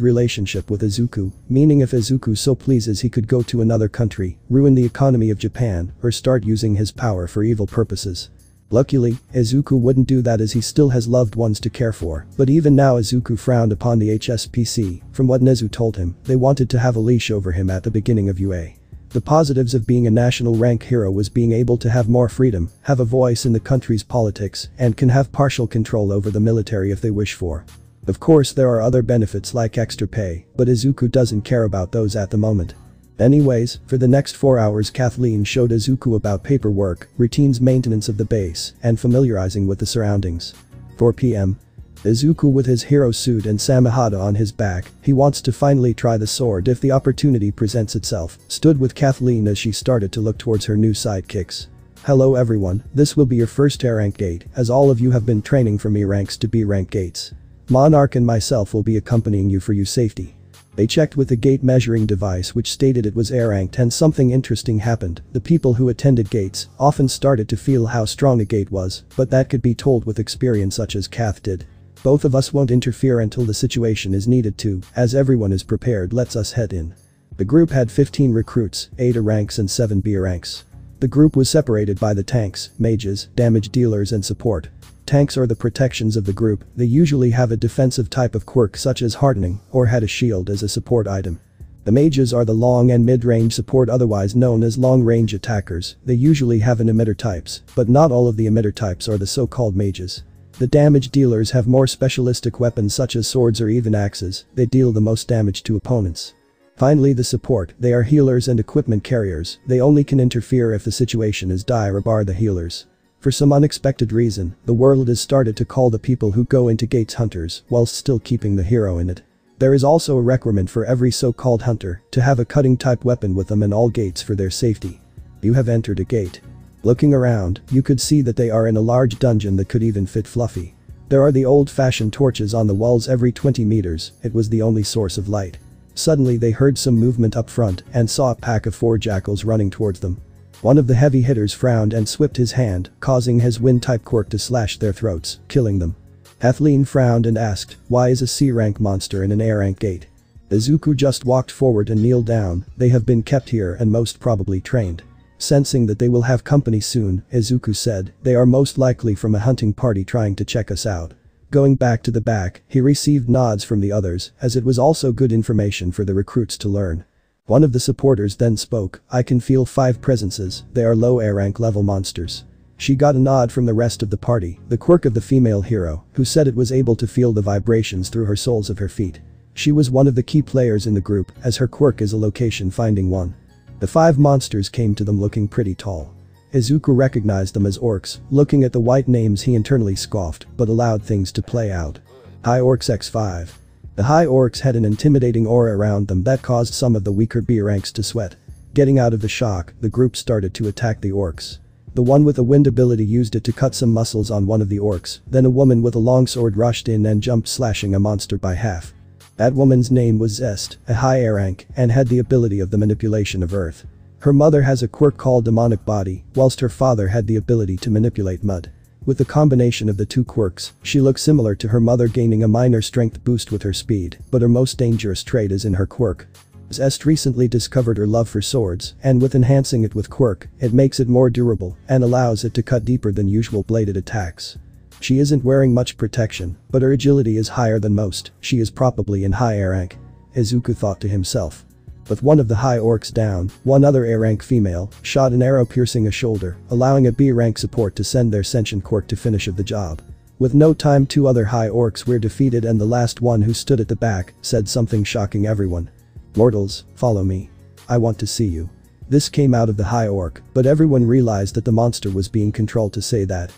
relationship with Izuku, meaning if Izuku so pleases he could go to another country, ruin the economy of Japan, or start using his power for evil purposes. Luckily, Izuku wouldn't do that as he still has loved ones to care for, but even now Izuku frowned upon the HSPC, from what Nezu told him, they wanted to have a leash over him at the beginning of UA. The positives of being a national rank hero was being able to have more freedom, have a voice in the country's politics, and can have partial control over the military if they wish for. Of course there are other benefits like extra pay, but Izuku doesn't care about those at the moment. Anyways, for the next 4 hours Kathleen showed Izuku about paperwork, routines maintenance of the base, and familiarizing with the surroundings. 4 p.m. Izuku with his hero suit and Samehada on his back, he wants to finally try the sword if the opportunity presents itself, stood with Kathleen as she started to look towards her new sidekicks. Hello everyone, this will be your first A rank gate, as all of you have been training from E ranks to B rank gates. Monarch and myself will be accompanying you for your safety. They checked with the gate measuring device which stated it was A ranked and something interesting happened, the people who attended gates often started to feel how strong a gate was, but that could be told with experience such as Kath did. Both of us won't interfere until the situation is needed to, as everyone is prepared let's us head in. The group had 15 recruits, 8 A ranks and 7 B ranks. The group was separated by the tanks, mages, damage dealers and support. Tanks are the protections of the group, they usually have a defensive type of quirk such as hardening, or had a shield as a support item. The mages are the long and mid-range support otherwise known as long-range attackers, they usually have an emitter types, but not all of the emitter types are the so-called mages. The damage dealers have more specialistic weapons such as swords or even axes, they deal the most damage to opponents. Finally the support, they are healers and equipment carriers, they only can interfere if the situation is dire or bar the healers. For some unexpected reason, the world has started to call the people who go into gates hunters, whilst still keeping the hero in it. There is also a requirement for every so-called hunter to have a cutting type weapon with them in all gates for their safety. You have entered a gate. Looking around, you could see that they are in a large dungeon that could even fit Fluffy. There are the old-fashioned torches on the walls every 20 meters, it was the only source of light. Suddenly they heard some movement up front and saw a pack of four jackals running towards them. One of the heavy hitters frowned and swipped his hand, causing his wind-type quirk to slash their throats, killing them. Kathleen frowned and asked, why is a C-rank monster in an A-rank gate? Izuku just walked forward and kneeled down, they have been kept here and most probably trained. Sensing that they will have company soon, Izuku said, they are most likely from a hunting party trying to check us out. Going back to the back, he received nods from the others, as it was also good information for the recruits to learn. One of the supporters then spoke, I can feel five presences, they are low air rank level monsters. She got a nod from the rest of the party, the quirk of the female hero, who said it was able to feel the vibrations through her soles of her feet. She was one of the key players in the group, as her quirk is a location finding one. The five monsters came to them looking pretty tall. Izuku recognized them as orcs, looking at the white names he internally scoffed, but allowed things to play out. High Orcs X5. The High Orcs had an intimidating aura around them that caused some of the weaker B ranks to sweat. Getting out of the shock, the group started to attack the orcs. The one with the wind ability used it to cut some muscles on one of the orcs, then a woman with a long sword rushed in and jumped slashing a monster by half. That woman's name was Zest, a high A rank, and had the ability of the manipulation of earth. Her mother has a quirk called demonic body, whilst her father had the ability to manipulate mud. With the combination of the two quirks, she looks similar to her mother gaining a minor strength boost with her speed, but her most dangerous trait is in her quirk. Zest recently discovered her love for swords, and with enhancing it with quirk, it makes it more durable and allows it to cut deeper than usual bladed attacks. She isn't wearing much protection, but her agility is higher than most, she is probably in high A rank. Izuku thought to himself. With one of the high orcs down, one other A rank female shot an arrow piercing a shoulder, allowing a B rank support to send their sentient quirk to finish of the job. With no time two other high orcs were defeated and the last one who stood at the back said something shocking everyone. Mortals, follow me. I want to see you. This came out of the high orc, but everyone realized that the monster was being controlled to say that,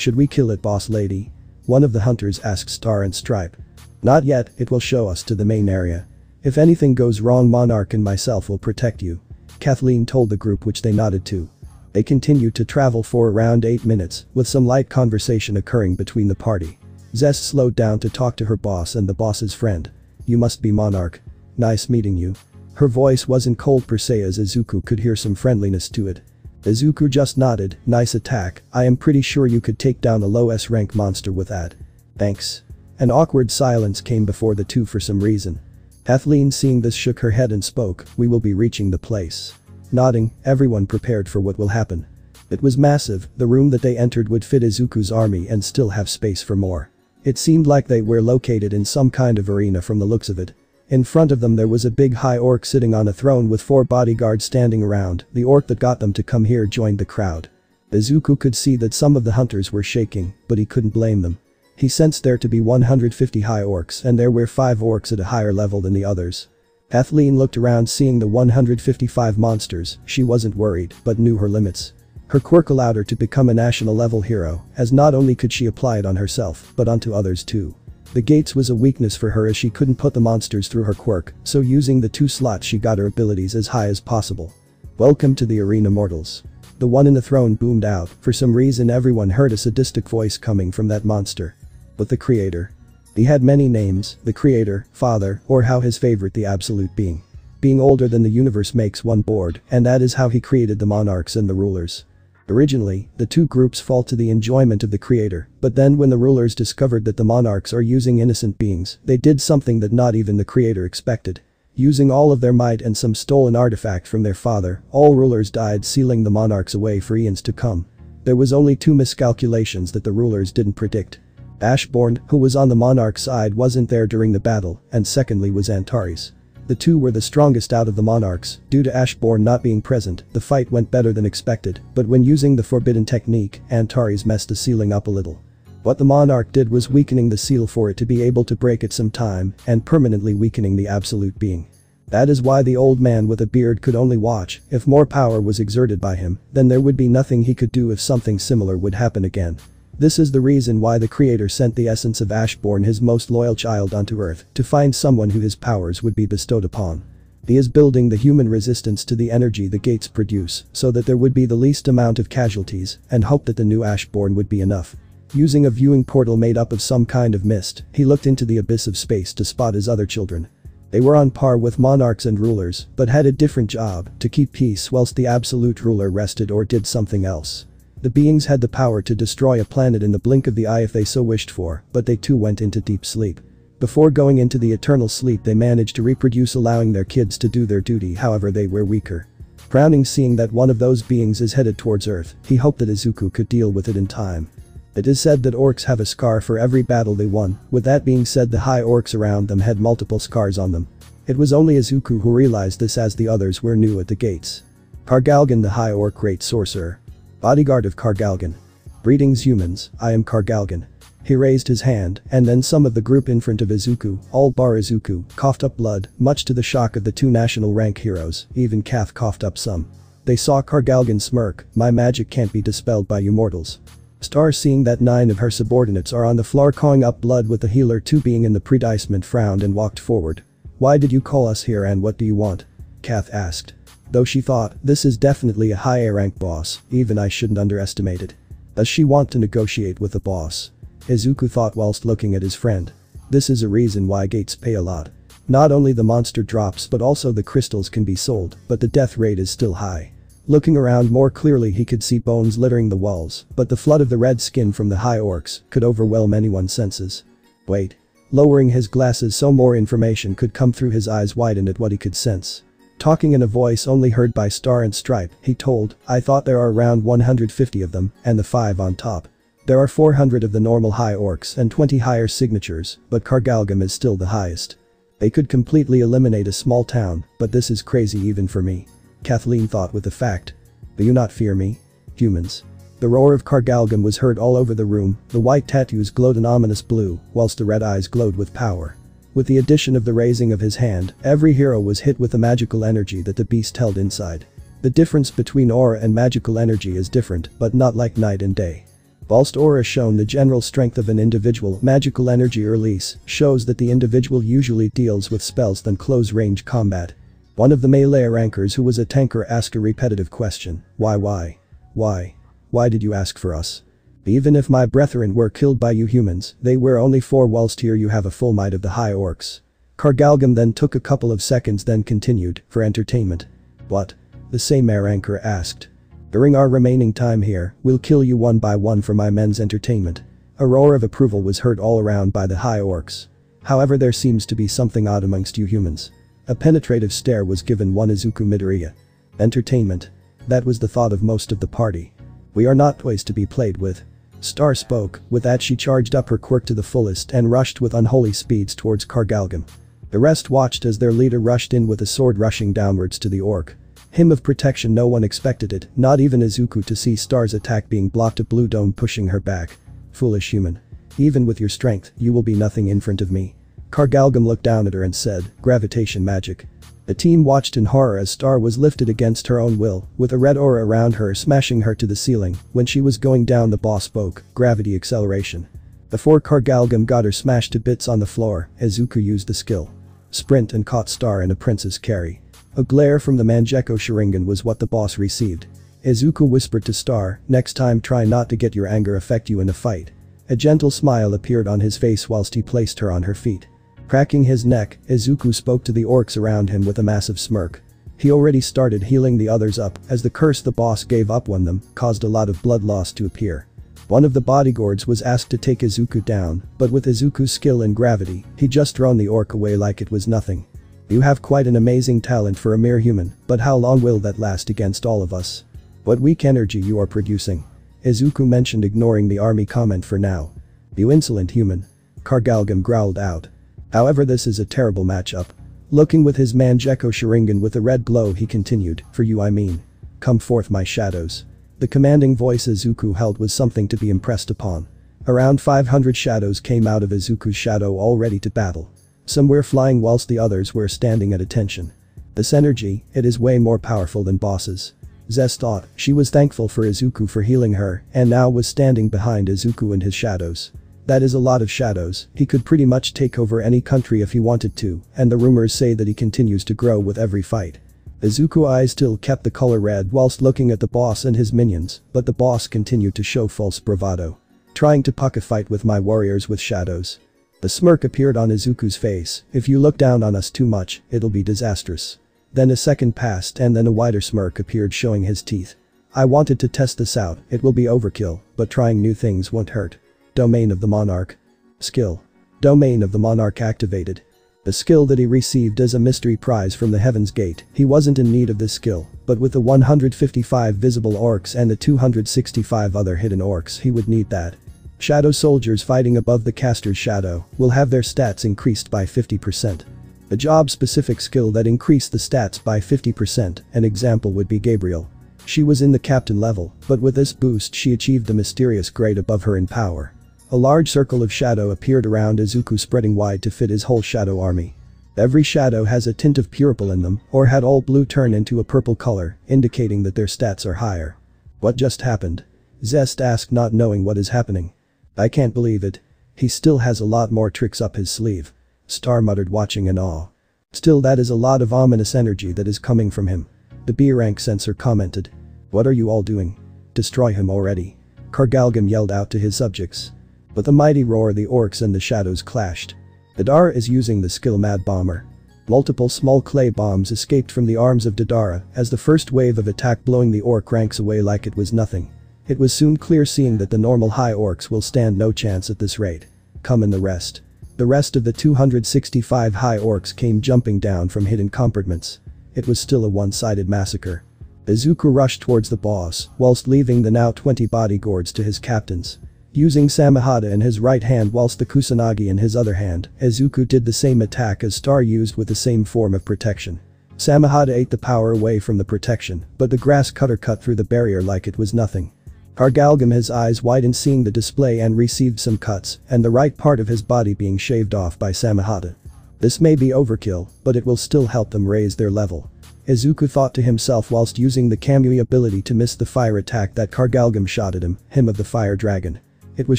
should we kill it boss lady? One of the hunters asked Star and Stripe. Not yet, it will show us to the main area. If anything goes wrong Monarch and myself will protect you. Kathleen told the group which they nodded to. They continued to travel for around 8 minutes, with some light conversation occurring between the party. Zest slowed down to talk to her boss and the boss's friend. You must be Monarch. Nice meeting you. Her voice wasn't cold per se as Izuku could hear some friendliness to it. Izuku just nodded, nice attack, I am pretty sure you could take down a low S rank monster with that. Thanks. An awkward silence came before the two for some reason. Kathleen seeing this shook her head and spoke, we will be reaching the place. Nodding, everyone prepared for what will happen. It was massive, the room that they entered would fit Izuku's army and still have space for more. It seemed like they were located in some kind of arena from the looks of it. In front of them there was a big high orc sitting on a throne with four bodyguards standing around, the orc that got them to come here joined the crowd. Izuku could see that some of the hunters were shaking, but he couldn't blame them. He sensed there to be 150 high orcs and there were 5 orcs at a higher level than the others. Kathleen looked around seeing the 155 monsters, she wasn't worried but knew her limits. Her quirk allowed her to become a national level hero, as not only could she apply it on herself, but onto others too. The gates was a weakness for her as she couldn't put the monsters through her quirk, so using the two slots she got her abilities as high as possible. Welcome to the arena mortals. The one in the throne boomed out, for some reason everyone heard a sadistic voice coming from that monster. But the creator. He had many names, the creator, father, or how his favorite the absolute being. Being older than the universe makes one bored, and that is how he created the monarchs and the rulers. Originally, the two groups fall to the enjoyment of the creator, but then when the rulers discovered that the monarchs are using innocent beings, they did something that not even the creator expected. Using all of their might and some stolen artifact from their father, all rulers died sealing the monarchs away for eons to come. There was only two miscalculations that the rulers didn't predict. Ashbourne, who was on the monarch side wasn't there during the battle, and secondly was Antares. The two were the strongest out of the monarchs, due to Ashbourne not being present, the fight went better than expected, but when using the forbidden technique, Antares messed the sealing up a little. What the monarch did was weakening the seal for it to be able to break at some time, and permanently weakening the absolute being. That is why the old man with a beard could only watch, if more power was exerted by him, then there would be nothing he could do if something similar would happen again. This is the reason why the creator sent the essence of Ashbourne his most loyal child onto earth to find someone who his powers would be bestowed upon. He is building the human resistance to the energy the gates produce so that there would be the least amount of casualties and hope that the new Ashbourne would be enough. Using a viewing portal made up of some kind of mist, he looked into the abyss of space to spot his other children. They were on par with monarchs and rulers, but had a different job, to keep peace whilst the absolute ruler rested or did something else. The beings had the power to destroy a planet in the blink of the eye if they so wished for, but they too went into deep sleep. Before going into the eternal sleep they managed to reproduce allowing their kids to do their duty however they were weaker. Browning seeing that one of those beings is headed towards Earth, he hoped that Izuku could deal with it in time. It is said that orcs have a scar for every battle they won, with that being said the high orcs around them had multiple scars on them. It was only Izuku who realized this as the others were new at the gates. Kargalgan the high orc great sorcerer. Bodyguard of Kargalgan. Greetings humans, I am Kargalgan. He raised his hand, and then some of the group in front of Izuku, all bar Izuku, coughed up blood, much to the shock of the two national rank heroes, even Kath coughed up some. They saw Kargalgan smirk, my magic can't be dispelled by you mortals. Star seeing that nine of her subordinates are on the floor cawing up blood with the healer two being in the predicement frowned and walked forward. Why did you call us here and what do you want? Kath asked. Though she thought, this is definitely a higher rank boss, even I shouldn't underestimate it. Does she want to negotiate with the boss? Izuku thought whilst looking at his friend. This is a reason why gates pay a lot. Not only the monster drops but also the crystals can be sold, but the death rate is still high. Looking around more clearly he could see bones littering the walls, but the flood of the red skin from the high orcs could overwhelm anyone's senses. Wait. Lowering his glasses so more information could come through his eyes widened at what he could sense. Talking in a voice only heard by Star and Stripe, he told, I thought there are around 150 of them, and the 5 on top. There are 400 of the normal high orcs and 20 higher signatures, but Kargalgan is still the highest. They could completely eliminate a small town, but this is crazy even for me. Kathleen thought with the fact. Do you not fear me? Humans. The roar of Kargalgan was heard all over the room, the white tattoos glowed an ominous blue, whilst the red eyes glowed with power. With the addition of the raising of his hand, every hero was hit with the magical energy that the beast held inside. The difference between aura and magical energy is different, but not like night and day. Whilst aura shown the general strength of an individual, magical energy release shows that the individual usually deals with spells than close-range combat. One of the melee rankers who was a tanker asked a repetitive question, why why? Why? Why did you ask for us? Even if my brethren were killed by you humans, they were only four whilst here you have a full might of the high orcs. Kargalgan then took a couple of seconds then continued, for entertainment. What? The same air anchor asked. During our remaining time here, we'll kill you one by one for my men's entertainment. A roar of approval was heard all around by the high orcs. However there seems to be something odd amongst you humans. A penetrative stare was given one Izuku Midoriya. Entertainment. That was the thought of most of the party. We are not toys to be played with. Star spoke, with that she charged up her quirk to the fullest and rushed with unholy speeds towards Kargalgan. The rest watched as their leader rushed in with a sword rushing downwards to the orc. Hymn of protection no one expected it, not even Izuku to see Star's attack being blocked a blue dome pushing her back. Foolish human. Even with your strength, you will be nothing in front of me. Kargalgan looked down at her and said, gravitation magic. The team watched in horror as Star was lifted against her own will, with a red aura around her smashing her to the ceiling, when she was going down the boss spoke, gravity acceleration. Before Kargalgan got her smashed to bits on the floor, Izuku used the skill. Sprint and caught Star in a princess carry. A glare from the Mangekyo Sharingan was what the boss received. Izuku whispered to Star, next time try not to get your anger affect you in a fight. A gentle smile appeared on his face whilst he placed her on her feet. Cracking his neck, Izuku spoke to the orcs around him with a massive smirk. He already started healing the others up as the curse the boss gave up on them caused a lot of blood loss to appear. One of the bodyguards was asked to take Izuku down, but with Izuku's skill and gravity, he just thrown the orc away like it was nothing. You have quite an amazing talent for a mere human, but how long will that last against all of us? What weak energy you are producing. Izuku mentioned ignoring the army comment for now. You insolent human. Kargalgan growled out. However this is a terrible matchup. Looking with his Mangekyo Sharingan with a red glow he continued, for you I mean. Come forth my shadows. The commanding voice Izuku held was something to be impressed upon. Around 500 shadows came out of Izuku's shadow all ready to battle. Some were flying whilst the others were standing at attention. This energy, it is way more powerful than bosses. Zest thought, she was thankful for Izuku for healing her and now was standing behind Izuku and his shadows. That is a lot of shadows, he could pretty much take over any country if he wanted to, and the rumors say that he continues to grow with every fight. Izuku eyes still kept the color red whilst looking at the boss and his minions, but the boss continued to show false bravado. Trying to puck a fight with my warriors with shadows. The smirk appeared on Izuku's face, if you look down on us too much, it'll be disastrous. Then a second passed and then a wider smirk appeared showing his teeth. I wanted to test this out, it will be overkill, but trying new things won't hurt. Domain of the Monarch. Skill. Domain of the Monarch activated. The skill that he received as a mystery prize from the Heaven's Gate, he wasn't in need of this skill, but with the 155 visible orcs and the 265 other hidden orcs he would need that. Shadow soldiers fighting above the caster's shadow will have their stats increased by 50%. A job-specific skill that increased the stats by 50%, an example would be Gabriel. She was in the captain level, but with this boost she achieved the mysterious grade above her in power. A large circle of shadow appeared around Izuku spreading wide to fit his whole shadow army. Every shadow has a tint of purple in them or had all blue turn into a purple color, indicating that their stats are higher. What just happened? Zest asked not knowing what is happening. I can't believe it. He still has a lot more tricks up his sleeve. Star muttered watching in awe. Still that is a lot of ominous energy that is coming from him. The B rank sensor commented. What are you all doing? Destroy him already. Kargalgan yelled out to his subjects. But the mighty roar the orcs and the shadows clashed. Dadara is using the skill Mad Bomber. Multiple small clay bombs escaped from the arms of Dadara as the first wave of attack blowing the orc ranks away like it was nothing. It was soon clear seeing that the normal high orcs will stand no chance at this rate. Come in the rest. The rest of the 265 high orcs came jumping down from hidden compartments. It was still a one-sided massacre. Izuku rushed towards the boss, whilst leaving the now 20 bodyguards to his captains. Using Samehada in his right hand whilst the Kusanagi in his other hand, Izuku did the same attack as Star used with the same form of protection. Samehada ate the power away from the protection, but the grass cutter cut through the barrier like it was nothing. Kargalgan his eyes widened seeing the display and received some cuts, and the right part of his body being shaved off by Samehada. This may be overkill, but it will still help them raise their level. Izuku thought to himself whilst using the Kamui ability to miss the fire attack that Kargalgan shot at him, him of the fire dragon. It was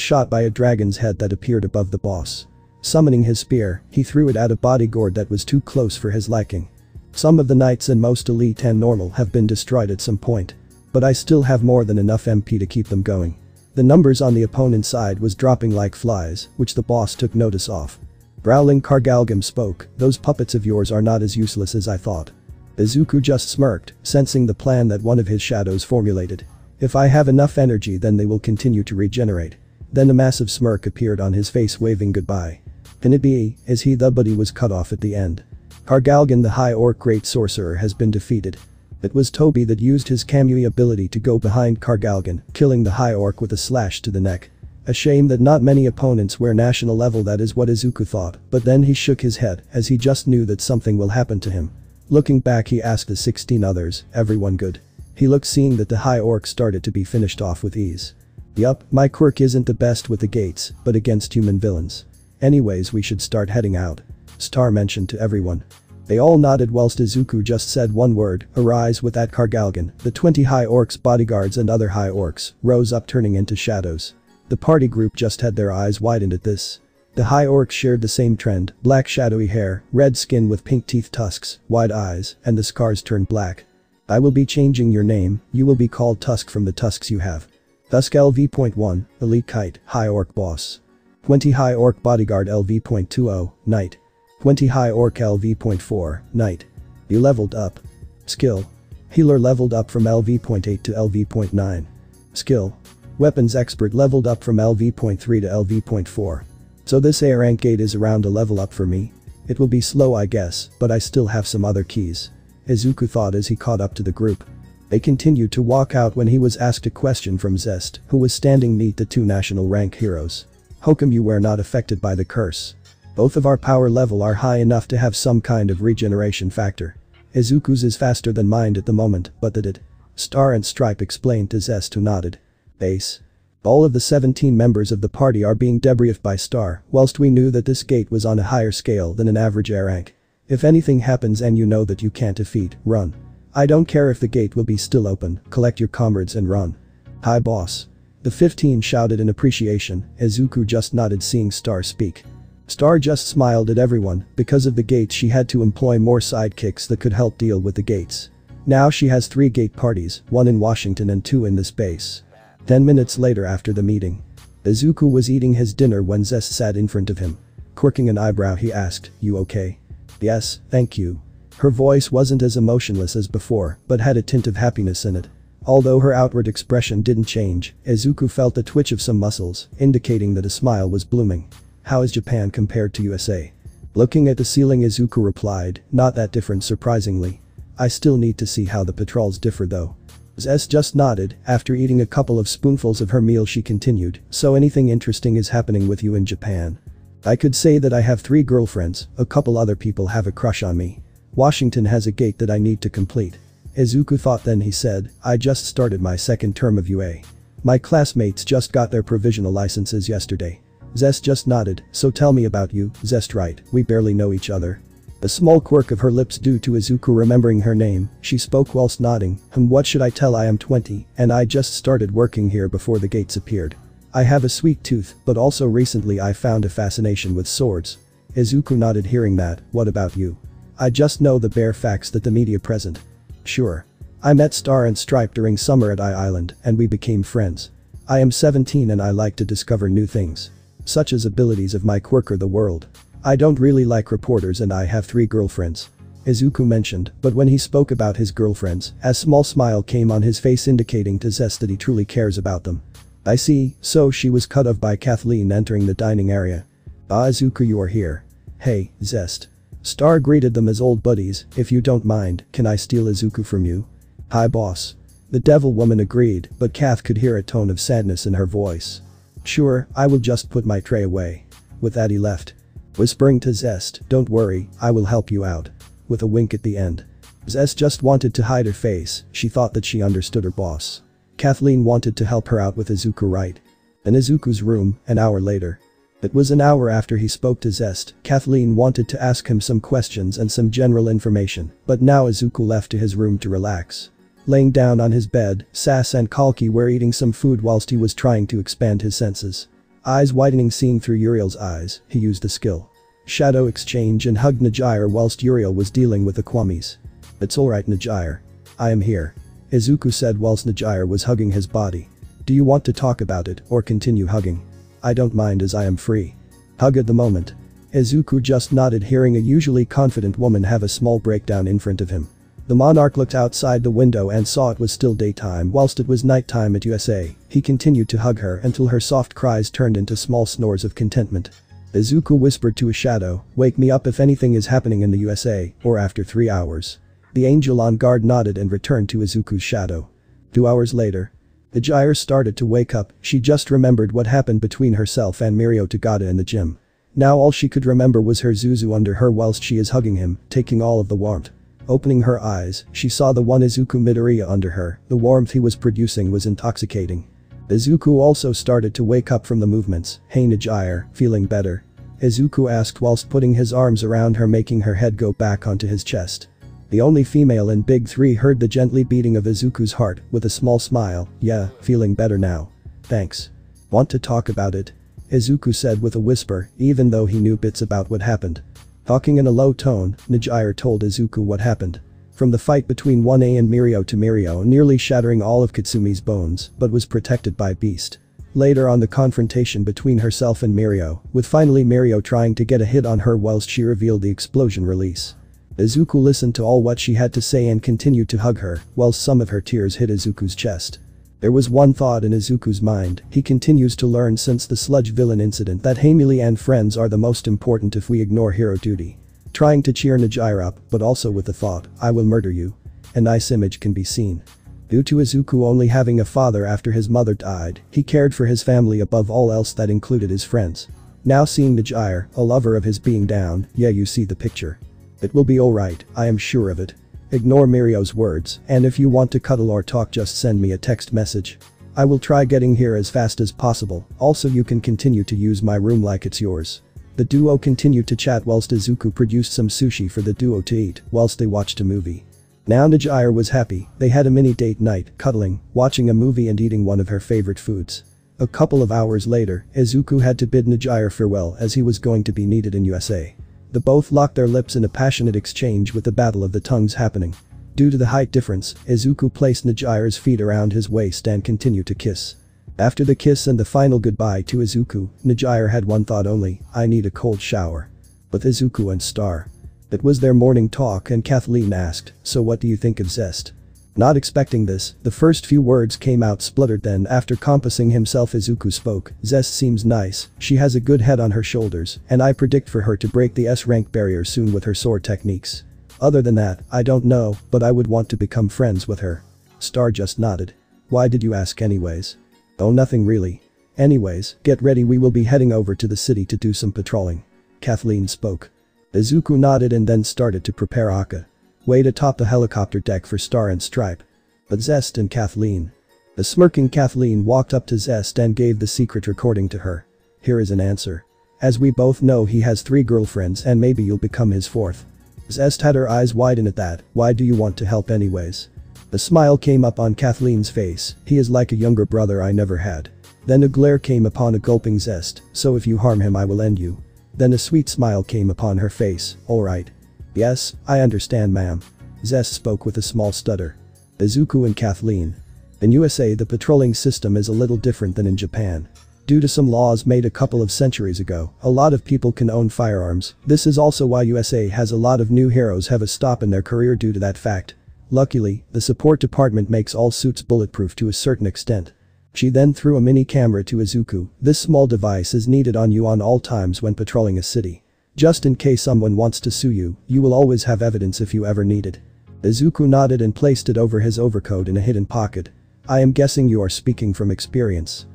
shot by a dragon's head that appeared above the boss. Summoning his spear, he threw it at a bodyguard that was too close for his liking. Some of the knights and most elite and normal have been destroyed at some point. But I still have more than enough MP to keep them going. The numbers on the opponent's side was dropping like flies, which the boss took notice of. Growling Kargalgam spoke, those puppets of yours are not as useless as I thought. Izuku just smirked, sensing the plan that one of his shadows formulated. If I have enough energy then they will continue to regenerate. Then a massive smirk appeared on his face waving goodbye. Can it be, is he the but he was cut off at the end. Kargalgan the High Orc Great Sorcerer has been defeated. It was Toby that used his Kamui ability to go behind Kargalgan, killing the High Orc with a slash to the neck. A shame that not many opponents were national level that is what Izuku thought, but then he shook his head as he just knew that something will happen to him. Looking back he asked the 16 others, everyone good? He looked seeing that the High Orc started to be finished off with ease. Yup, my quirk isn't the best with the gates, but against human villains. Anyways we should start heading out. Star mentioned to everyone. They all nodded whilst Izuku just said one word, arise with that Kargalgan, the 20 high orcs bodyguards and other high orcs, rose up turning into shadows. The party group just had their eyes widened at this. The high orcs shared the same trend, black shadowy hair, red skin with pink teeth tusks, wide eyes, and the scars turned black. I will be changing your name, you will be called Tusk from the tusks you have. Tusk LV.1, Elite Knight, High Orc Boss. 20 High Orc Bodyguard LV.20, Knight. 20 High Orc LV.4, Knight. You leveled up. Skill. Healer leveled up from LV.8 to LV.9. Skill. Weapons Expert leveled up from LV.3 to LV.4. So this A rank gate is around a level up for me. It will be slow I guess, but I still have some other keys. Izuku thought as he caught up to the group. They continued to walk out when he was asked a question from Zest, who was standing neat the two national rank heroes. How come you were not affected by the curse? Both of our power level are high enough to have some kind of regeneration factor. Izuku's is faster than mine at the moment, but that it. Star and Stripe explained to Zest who nodded. Base. All of the 17 members of the party are being debriefed by Star, whilst we knew that this gate was on a higher scale than an average A rank. If anything happens and you know that you can't defeat, run. I don't care if the gate will be still open, collect your comrades and run. Hi boss. The 15 shouted in appreciation, Izuku just nodded seeing Star speak. Star just smiled at everyone, because of the gates she had to employ more sidekicks that could help deal with the gates. Now she has three gate parties, one in Washington and two in this base. Ten minutes later after the meeting. Izuku was eating his dinner when Zest sat in front of him. Quirking an eyebrow he asked, you okay? Yes, thank you. Her voice wasn't as emotionless as before, but had a tint of happiness in it. Although her outward expression didn't change, Izuku felt a twitch of some muscles, indicating that a smile was blooming. How is Japan compared to USA? Looking at the ceiling Izuku replied, not that different surprisingly. I still need to see how the patrols differ though. Zest just nodded, after eating a couple of spoonfuls of her meal she continued, so anything interesting is happening with you in Japan. I could say that I have three girlfriends, a couple other people have a crush on me. Washington has a gate that I need to complete. Izuku thought then he said, I just started my second term of UA. My classmates just got their provisional licenses yesterday. Zest just nodded, so tell me about you, Zest right, we barely know each other. A small quirk of her lips due to Izuku remembering her name, she spoke whilst nodding, and what should I tell I am 20, and I just started working here before the gates appeared. I have a sweet tooth, but also recently I found a fascination with swords. Izuku nodded hearing that, what about you? I just know the bare facts that the media present. Sure. I met Star and Stripe during summer at I Island, and we became friends. I am 17 and I like to discover new things. Such as abilities of my quirker the world. I don't really like reporters and I have three girlfriends. Izuku mentioned, but when he spoke about his girlfriends, a small smile came on his face indicating to Zest that he truly cares about them. I see, so she was cut off by Kathleen entering the dining area. Ah Izuku you are here. Hey, Zest. Star greeted them as old buddies, if you don't mind, can I steal Izuku from you? Hi boss. The devil woman agreed, but Kath could hear a tone of sadness in her voice. Sure, I will just put my tray away. With that he left. Whispering to Zest, don't worry, I will help you out. With a wink at the end. Zest just wanted to hide her face, she thought that she understood her boss. Kathleen wanted to help her out with Izuku right. In Izuku's room, an hour later. It was an hour after he spoke to Zest, Kathleen wanted to ask him some questions and some general information, but now Izuku left to his room to relax. Laying down on his bed, Sass and Kalki were eating some food whilst he was trying to expand his senses. Eyes widening seeing through Uriel's eyes, he used the skill. Shadow exchange and hugged Nejire whilst Uriel was dealing with the Kwamis. It's alright Nejire. I am here. Izuku said whilst Nejire was hugging his body. Do you want to talk about it or continue hugging? I don't mind as I am free. Hug at the moment. Izuku just nodded hearing a usually confident woman have a small breakdown in front of him. The monarch looked outside the window and saw it was still daytime whilst it was nighttime at USA. He continued to hug her until her soft cries turned into small snores of contentment. Izuku whispered to a shadow, wake me up if anything is happening in the USA, or after three hours. The angel on guard nodded and returned to Izuku's shadow. Two hours later. The gyre started to wake up, she just remembered what happened between herself and Mirio Togata in the gym. Now all she could remember was her Zuzu under her whilst she is hugging him, taking all of the warmth. Opening her eyes, she saw the one Izuku Midoriya under her, the warmth he was producing was intoxicating. Izuku also started to wake up from the movements, hey Nejire, feeling better. Izuku asked whilst putting his arms around her making her head go back onto his chest. The only female in Big 3 heard the gently beating of Izuku's heart with a small smile, yeah, feeling better now. Thanks. Want to talk about it? Izuku said with a whisper, even though he knew bits about what happened. Talking in a low tone, Nejire told Izuku what happened. From the fight between 1A and Mirio to Mirio nearly shattering all of Katsumi's bones, but was protected by Beast. Later on the confrontation between herself and Mirio, with finally Mirio trying to get a hit on her whilst she revealed the explosion release. Izuku listened to all what she had to say and continued to hug her, while some of her tears hit Izuku's chest. There was one thought in Izuku's mind, he continues to learn since the sludge villain incident that Hamili and friends are the most important if we ignore hero duty. Trying to cheer Nejire up, but also with the thought, I will murder you. A nice image can be seen. Due to Izuku only having a father after his mother died, he cared for his family above all else that included his friends. Now seeing Nejire, a lover of his being down, yeah you see the picture. It will be alright, I am sure of it. Ignore Mirio's words, and if you want to cuddle or talk just send me a text message. I will try getting here as fast as possible, also you can continue to use my room like it's yours. The duo continued to chat whilst Izuku produced some sushi for the duo to eat whilst they watched a movie. Now Nejire was happy, they had a mini date night, cuddling, watching a movie and eating one of her favorite foods. A couple of hours later, Izuku had to bid Nejire farewell as he was going to be needed in USA. The both locked their lips in a passionate exchange with the battle of the tongues happening. Due to the height difference, Izuku placed Nejire's feet around his waist and continued to kiss. After the kiss and the final goodbye to Izuku, Nejire had one thought only, I need a cold shower. With Izuku and Star. That was their morning talk and Kathleen asked, so what do you think of Zest? Not expecting this, the first few words came out spluttered then after compassing himself Izuku spoke, Zest seems nice, she has a good head on her shoulders, and I predict for her to break the S-rank barrier soon with her sword techniques. Other than that, I don't know, but I would want to become friends with her. Star just nodded. Why did you ask anyways? Oh nothing really. Anyways, get ready we will be heading over to the city to do some patrolling. Kathleen spoke. Izuku nodded and then started to prepare Aka. Wait atop the helicopter deck for Star and Stripe. But Zest and Kathleen. The smirking Kathleen walked up to Zest and gave the secret recording to her. Here is an answer. As we both know he has three girlfriends and maybe you'll become his fourth. Zest had her eyes widen at that, why do you want to help anyways? The smile came up on Kathleen's face, he is like a younger brother I never had. Then a glare came upon a gulping Zest, so if you harm him I will end you. Then a sweet smile came upon her face, alright. Yes, I understand ma'am. Zest spoke with a small stutter. Izuku and Kathleen. In USA the patrolling system is a little different than in Japan. Due to some laws made a couple of centuries ago, a lot of people can own firearms, this is also why USA has a lot of new heroes have a stop in their career due to that fact. Luckily, the support department makes all suits bulletproof to a certain extent. She then threw a mini camera to Izuku, this small device is needed on you on all times when patrolling a city. Just in case someone wants to sue you, you will always have evidence if you ever need it. Izuku nodded and placed it over his overcoat in a hidden pocket. I am guessing you are speaking from experience.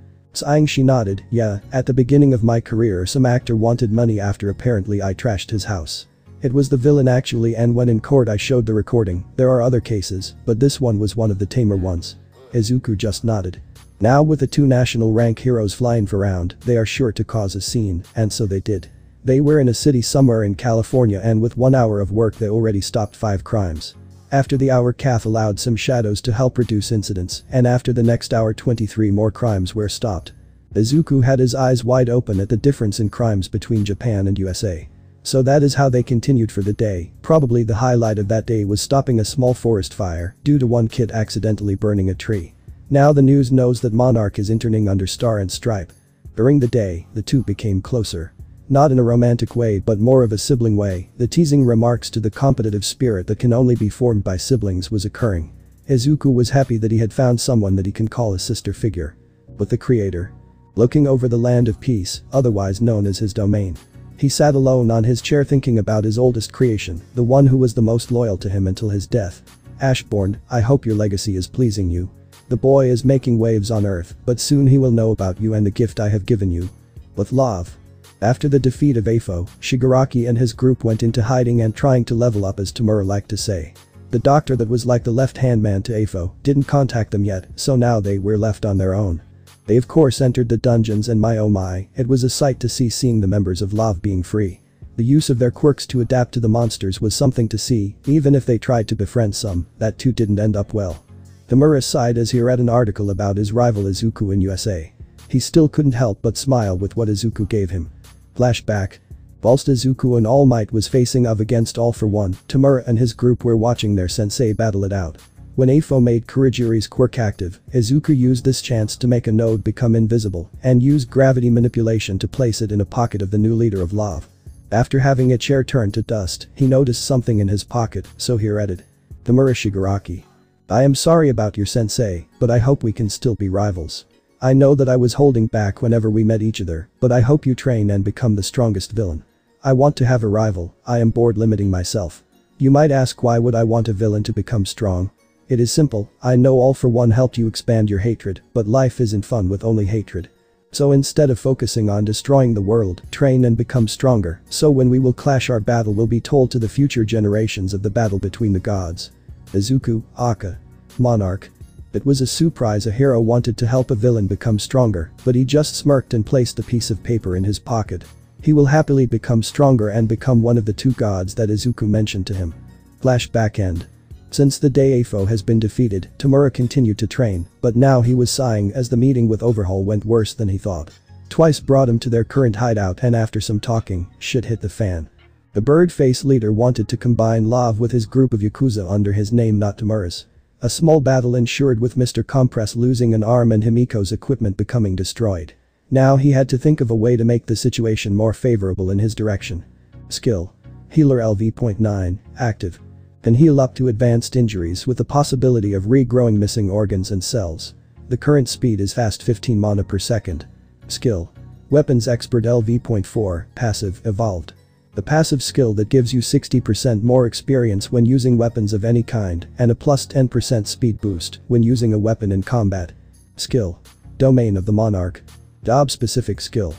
She nodded, yeah, at the beginning of my career some actor wanted money after apparently I trashed his house. It was the villain actually and when in court I showed the recording, there are other cases, but this one was one of the tamer ones. Izuku just nodded. Now with the two national rank heroes flying for around, they are sure to cause a scene, and so they did. They were in a city somewhere in California and with one hour of work they already stopped 5 crimes. After the hour Kath allowed some shadows to help reduce incidents and after the next hour 23 more crimes were stopped. Izuku had his eyes wide open at the difference in crimes between Japan and USA. So that is how they continued for the day, probably the highlight of that day was stopping a small forest fire due to one kid accidentally burning a tree. Now the news knows that Monarch is interning under Star and Stripe. During the day, the two became closer. Not in a romantic way but more of a sibling way, the teasing remarks to the competitive spirit that can only be formed by siblings was occurring. Izuku was happy that he had found someone that he can call a sister figure. But the creator. Looking over the land of peace, otherwise known as his domain. He sat alone on his chair thinking about his oldest creation, the one who was the most loyal to him until his death. Ashborn, I hope your legacy is pleasing you. The boy is making waves on earth, but soon he will know about you and the gift I have given you. With love. After the defeat of Afo, Shigaraki and his group went into hiding and trying to level up as Tomura liked to say. The doctor that was like the left-hand man to Afo didn't contact them yet, so now they were left on their own. They of course entered the dungeons and my oh my, it was a sight to see seeing the members of LOV being free. The use of their quirks to adapt to the monsters was something to see, even if they tried to befriend some, that too didn't end up well. Tomura sighed as he read an article about his rival Izuku in USA. He still couldn't help but smile with what Izuku gave him. Flashback. Whilst Izuku and All Might was facing off against All for One, Tomura and his group were watching their sensei battle it out. When Afo made Kurogiri's quirk active, Izuku used this chance to make a node become invisible and used gravity manipulation to place it in a pocket of the new leader of Love. After having a chair turn to dust, he noticed something in his pocket, so he read it. Tomura Shigaraki. I am sorry about your sensei, but I hope we can still be rivals. I know that I was holding back whenever we met each other, but I hope you train and become the strongest villain. I want to have a rival, I am bored limiting myself. You might ask why would I want a villain to become strong? It is simple, I know all for one helped you expand your hatred, but life isn't fun with only hatred. So instead of focusing on destroying the world, train and become stronger, so when we will clash our battle will be told to the future generations of the battle between the gods. Izuku, Aka. Monarch. It was a surprise a hero wanted to help a villain become stronger, but he just smirked and placed a piece of paper in his pocket. He will happily become stronger and become one of the two gods that Izuku mentioned to him. Flashback end. Since the day Afo has been defeated, Tomura continued to train, but now he was sighing as the meeting with Overhaul went worse than he thought. Twice brought him to their current hideout and after some talking, shit hit the fan. The bird face leader wanted to combine Love with his group of Yakuza under his name not Tomura's. A small battle ensured with Mr. Compress losing an arm and Himiko's equipment becoming destroyed. Now he had to think of a way to make the situation more favorable in his direction. Skill. Healer LV.9, active and heal up to advanced injuries with the possibility of regrowing missing organs and cells. The current speed is fast 15 mana per second. Skill. Weapons Expert LV.4, passive, evolved. The passive skill that gives you 60% more experience when using weapons of any kind and a plus 10% speed boost when using a weapon in combat. Skill. Domain of the Monarch. Job specific skill.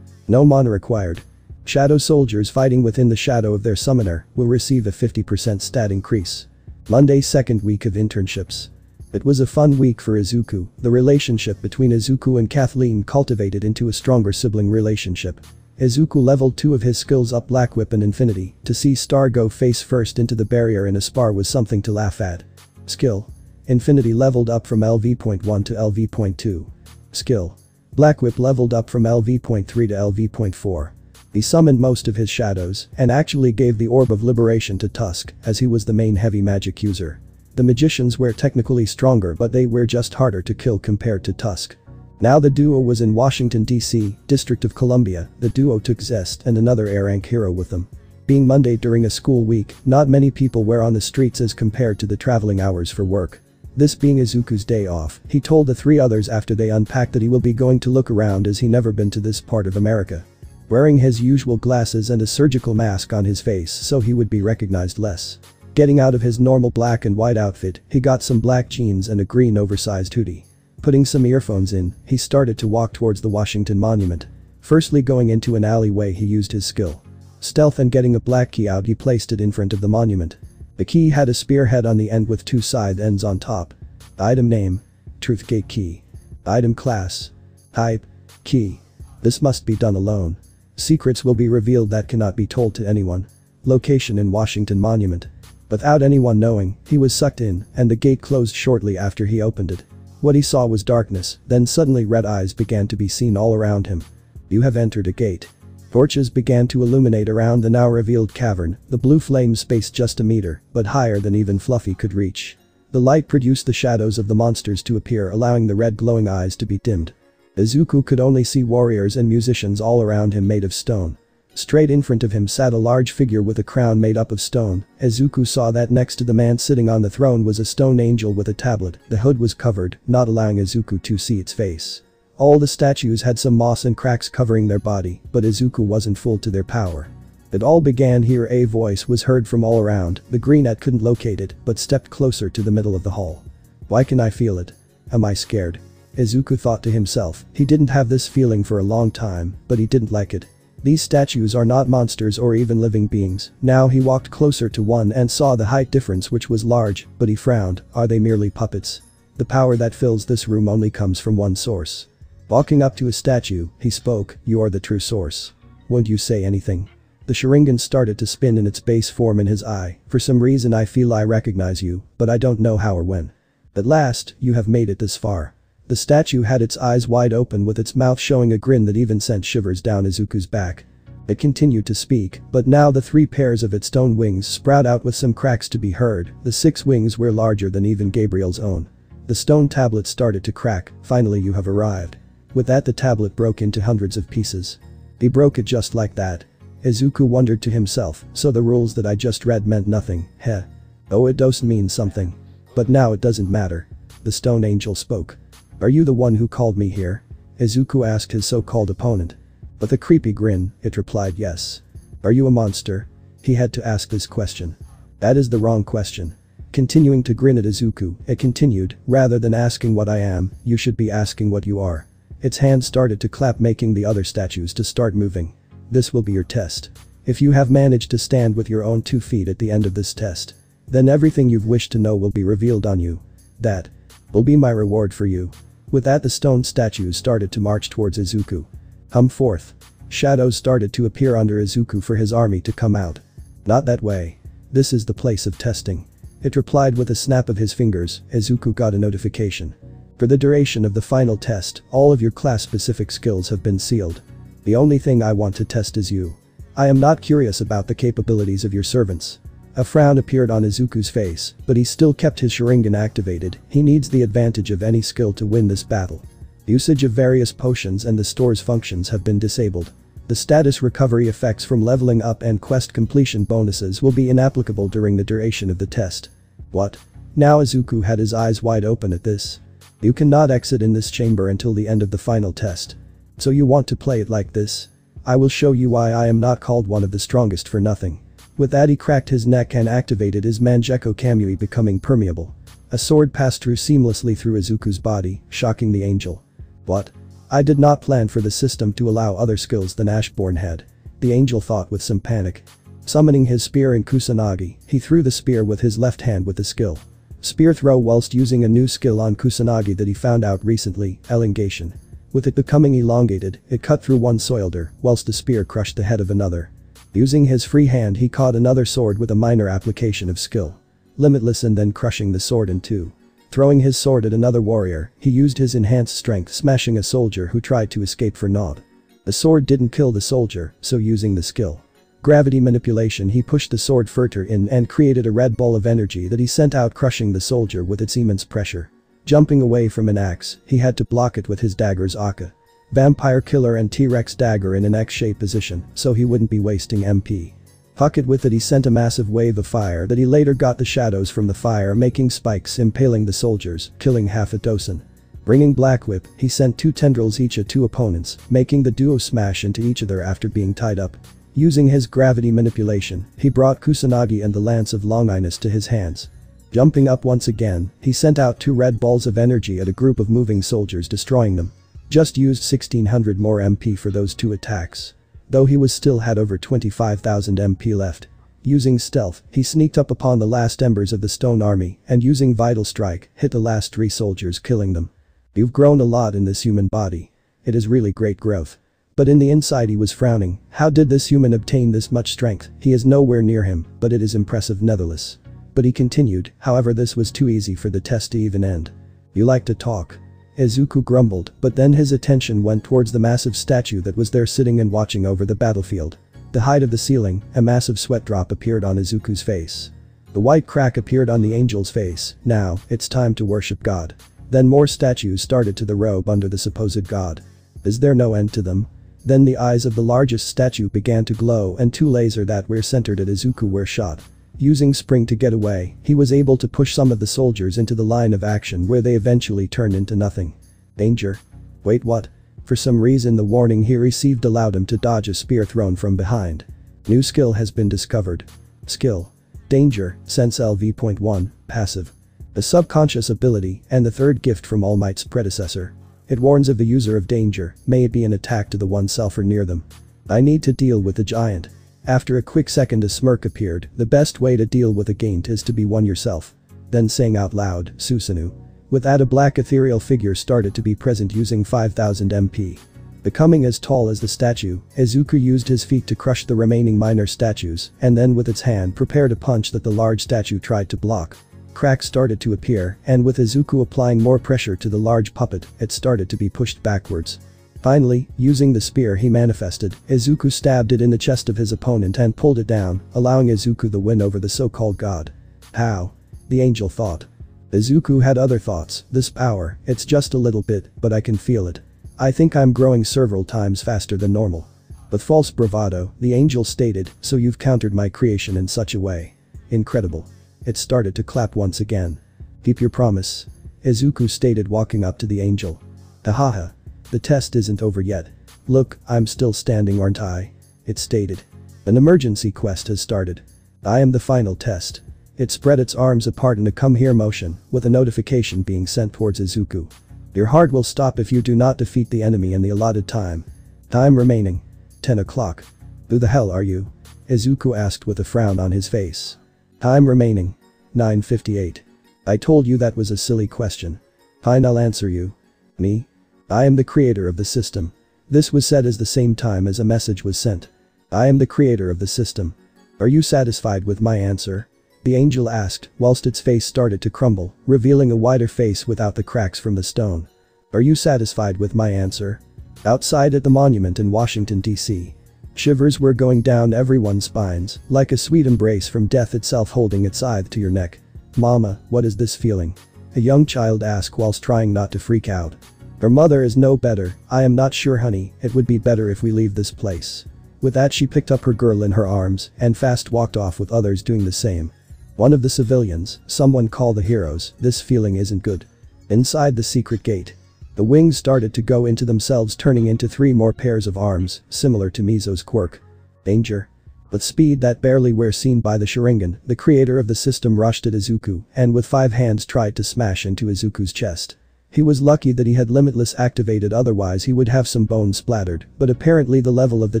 No mana required. Shadow soldiers fighting within the shadow of their summoner will receive a 50% stat increase. Monday second week of internships. It was a fun week for Izuku, the relationship between Izuku and Kathleen cultivated into a stronger sibling relationship. Izuku leveled 2 of his skills up Black Whip and Infinity, to see Star go face first into the barrier in a spar was something to laugh at. Skill. Infinity leveled up from LV.1 to LV.2. Skill. Black Whip leveled up from LV.3 to LV.4. He summoned most of his shadows and actually gave the Orb of Liberation to Tusk as he was the main heavy magic user. The magicians were technically stronger but they were just harder to kill compared to Tusk. Now the duo was in Washington DC, District of Columbia, the duo took Zest and another A-rank hero with them. Being Monday during a school week, not many people were on the streets as compared to the traveling hours for work. This being Izuku's day off, he told the three others after they unpacked that he will be going to look around as he never been to this part of America wearing his usual glasses and a surgical mask on his face so he would be recognized less. Getting out of his normal black and white outfit, he got some black jeans and a green oversized hoodie. Putting some earphones in, he started to walk towards the Washington Monument. Firstly going into an alleyway he used his skill. Stealth and getting a black key out he placed it in front of the monument. The key had a spearhead on the end with two side ends on top. Item name. Truthgate key. Item class. Type. Key. This must be done alone. Secrets will be revealed that cannot be told to anyone. Location in Washington Monument. Without anyone knowing, he was sucked in, and the gate closed shortly after he opened it. What he saw was darkness, then suddenly red eyes began to be seen all around him. You have entered a gate. Torches began to illuminate around the now revealed cavern, the blue flame spaced just a meter, but higher than even Fluffy could reach. The light produced the shadows of the monsters to appear allowing the red glowing eyes to be dimmed. Izuku could only see warriors and musicians all around him made of stone. Straight in front of him sat a large figure with a crown made up of stone. Izuku saw that next to the man sitting on the throne was a stone angel with a tablet, the hood was covered, not allowing Izuku to see its face. All the statues had some moss and cracks covering their body, but Izuku wasn't full to their power. It all began here a voice was heard from all around, the greenette couldn't locate it, but stepped closer to the middle of the hall. Why can I feel it? Am I scared? Izuku thought to himself, he didn't have this feeling for a long time, but he didn't like it. These statues are not monsters or even living beings. Now he walked closer to one and saw the height difference which was large, but he frowned, are they merely puppets? The power that fills this room only comes from one source. Walking up to a statue, he spoke, you are the true source. Won't you say anything? The Sharingan started to spin in its base form in his eye, for some reason I feel I recognize you, but I don't know how or when. At last, you have made it this far. The statue had its eyes wide open with its mouth showing a grin that even sent shivers down Izuku's back. It continued to speak, but now the three pairs of its stone wings sprout out with some cracks to be heard, the six wings were larger than even Gabriel's own. The stone tablet started to crack, finally you have arrived. With that the tablet broke into hundreds of pieces. He broke it just like that. Izuku wondered to himself, so the rules that I just read meant nothing, heh. Oh it does mean something. But now it doesn't matter. The stone angel spoke. Are you the one who called me here? Izuku asked his so-called opponent. With a creepy grin, it replied yes. Are you a monster? He had to ask this question. That is the wrong question. Continuing to grin at Izuku, it continued, rather than asking what I am, you should be asking what you are. Its hand started to clap making the other statues to start moving. This will be your test. If you have managed to stand with your own two feet at the end of this test, then everything you've wished to know will be revealed on you. That will be my reward for you. With that the stone statues started to march towards Izuku. Hum forth. Shadows started to appear under Izuku for his army to come out. Not that way. This is the place of testing. It replied with a snap of his fingers, Izuku got a notification. For the duration of the final test, all of your class-specific skills have been sealed. The only thing I want to test is you. I am not curious about the capabilities of your servants. A frown appeared on Izuku's face, but he still kept his Sharingan activated, he needs the advantage of any skill to win this battle. Usage of various potions and the store's functions have been disabled. The status recovery effects from leveling up and quest completion bonuses will be inapplicable during the duration of the test. What? Now Izuku had his eyes wide open at this. You cannot exit in this chamber until the end of the final test. So you want to play it like this? I will show you why I am not called one of the strongest for nothing. With that he cracked his neck and activated his Mangekyo Kamui becoming permeable. A sword passed through seamlessly through Izuku's body, shocking the angel. What? I did not plan for the system to allow other skills than Ashborn had. The angel thought with some panic. Summoning his spear in Kusanagi, he threw the spear with his left hand with the skill. Spear throw whilst using a new skill on Kusanagi that he found out recently, elongation. With it becoming elongated, it cut through one soilder, whilst the spear crushed the head of another. Using his free hand he caught another sword with a minor application of skill. Limitless and then crushing the sword in two. Throwing his sword at another warrior, he used his enhanced strength smashing a soldier who tried to escape for naught. The sword didn't kill the soldier, so using the skill. Gravity manipulation he pushed the sword further in and created a red ball of energy that he sent out crushing the soldier with its immense pressure. Jumping away from an axe, he had to block it with his dagger's Aka. Vampire killer and T-Rex dagger in an X-shaped position, so he wouldn't be wasting MP. Pocket with it he sent a massive wave of fire that he later got the shadows from the fire making spikes impaling the soldiers, killing half a dozen. Bringing Black Whip, he sent two tendrils each at two opponents, making the duo smash into each other after being tied up. Using his gravity manipulation, he brought Kusanagi and the Lance of Longinus to his hands. Jumping up once again, he sent out two red balls of energy at a group of moving soldiers destroying them. Just used 1600 more MP for those two attacks. Though he was still had over 25,000 MP left. Using stealth, he sneaked up upon the last embers of the stone army and using vital strike, hit the last three soldiers killing them. You've grown a lot in this human body. It is really great growth. But in the inside he was frowning, how did this human obtain this much strength, he is nowhere near him, but it is impressive nevertheless. But he continued, however this was too easy for the test to even end. You like to talk. Izuku grumbled, but then his attention went towards the massive statue that was there sitting and watching over the battlefield. The height of the ceiling, a massive sweat drop appeared on Izuku's face. The white crack appeared on the angel's face, now, it's time to worship God. Then more statues started to the robe under the supposed god. Is there no end to them? Then the eyes of the largest statue began to glow and two laser that were centered at Izuku were shot. Using spring to get away, he was able to push some of the soldiers into the line of action where they eventually turned into nothing. Danger. Wait what? For some reason the warning he received allowed him to dodge a spear thrown from behind. New skill has been discovered. Skill. Danger, Sense LV.1, passive. A subconscious ability and the third gift from All Might's predecessor. It warns of the user of danger, may it be an attack to the oneself or near them. I need to deal with the giant. After a quick second a smirk appeared, the best way to deal with a gaint is to be one yourself. Then saying out loud, Susanoo. With that a black ethereal figure started to be present using 5000 MP. Becoming as tall as the statue, Izuku used his feet to crush the remaining minor statues and then with its hand prepared a punch that the large statue tried to block. Cracks started to appear and with Izuku applying more pressure to the large puppet, it started to be pushed backwards. Finally, using the spear he manifested, Izuku stabbed it in the chest of his opponent and pulled it down, allowing Izuku the win over the so-called god. How? The angel thought. Izuku had other thoughts, this power, it's just a little bit, but I can feel it. I think I'm growing several times faster than normal. With false bravado, the angel stated, so you've countered my creation in such a way. Incredible. It started to clap once again. Keep your promise. Izuku stated walking up to the angel. Hahaha. The test isn't over yet. Look, I'm still standing aren't I? It stated. An emergency quest has started. I am the final test. It spread its arms apart in a come here motion, with a notification being sent towards Izuku. Your heart will stop if you do not defeat the enemy in the allotted time. Time remaining. 10 o'clock. Who the hell are you? Izuku asked with a frown on his face. Time remaining. 9.58. I told you that was a silly question. Fine I'll answer you. Me? I am the creator of the system. This was said as the same time as a message was sent. I am the creator of the system. Are you satisfied with my answer? The angel asked, whilst its face started to crumble, revealing a wider face without the cracks from the stone. Are you satisfied with my answer? Outside at the monument in Washington, D.C. Shivers were going down everyone's spines, like a sweet embrace from death itself holding its scythe to your neck. Mama, what is this feeling? A young child asked whilst trying not to freak out. Her mother is no better, I am not sure honey, it would be better if we leave this place. With that she picked up her girl in her arms and fast walked off with others doing the same. One of the civilians, someone call the heroes, this feeling isn't good. Inside the secret gate. The wings started to go into themselves turning into three more pairs of arms, similar to Mezo's quirk. Danger. With speed that barely were seen by the Sharingan, the creator of the system rushed at Izuku and with five hands tried to smash into Izuku's chest. He was lucky that he had Limitless activated otherwise he would have some bones splattered, but apparently the level of the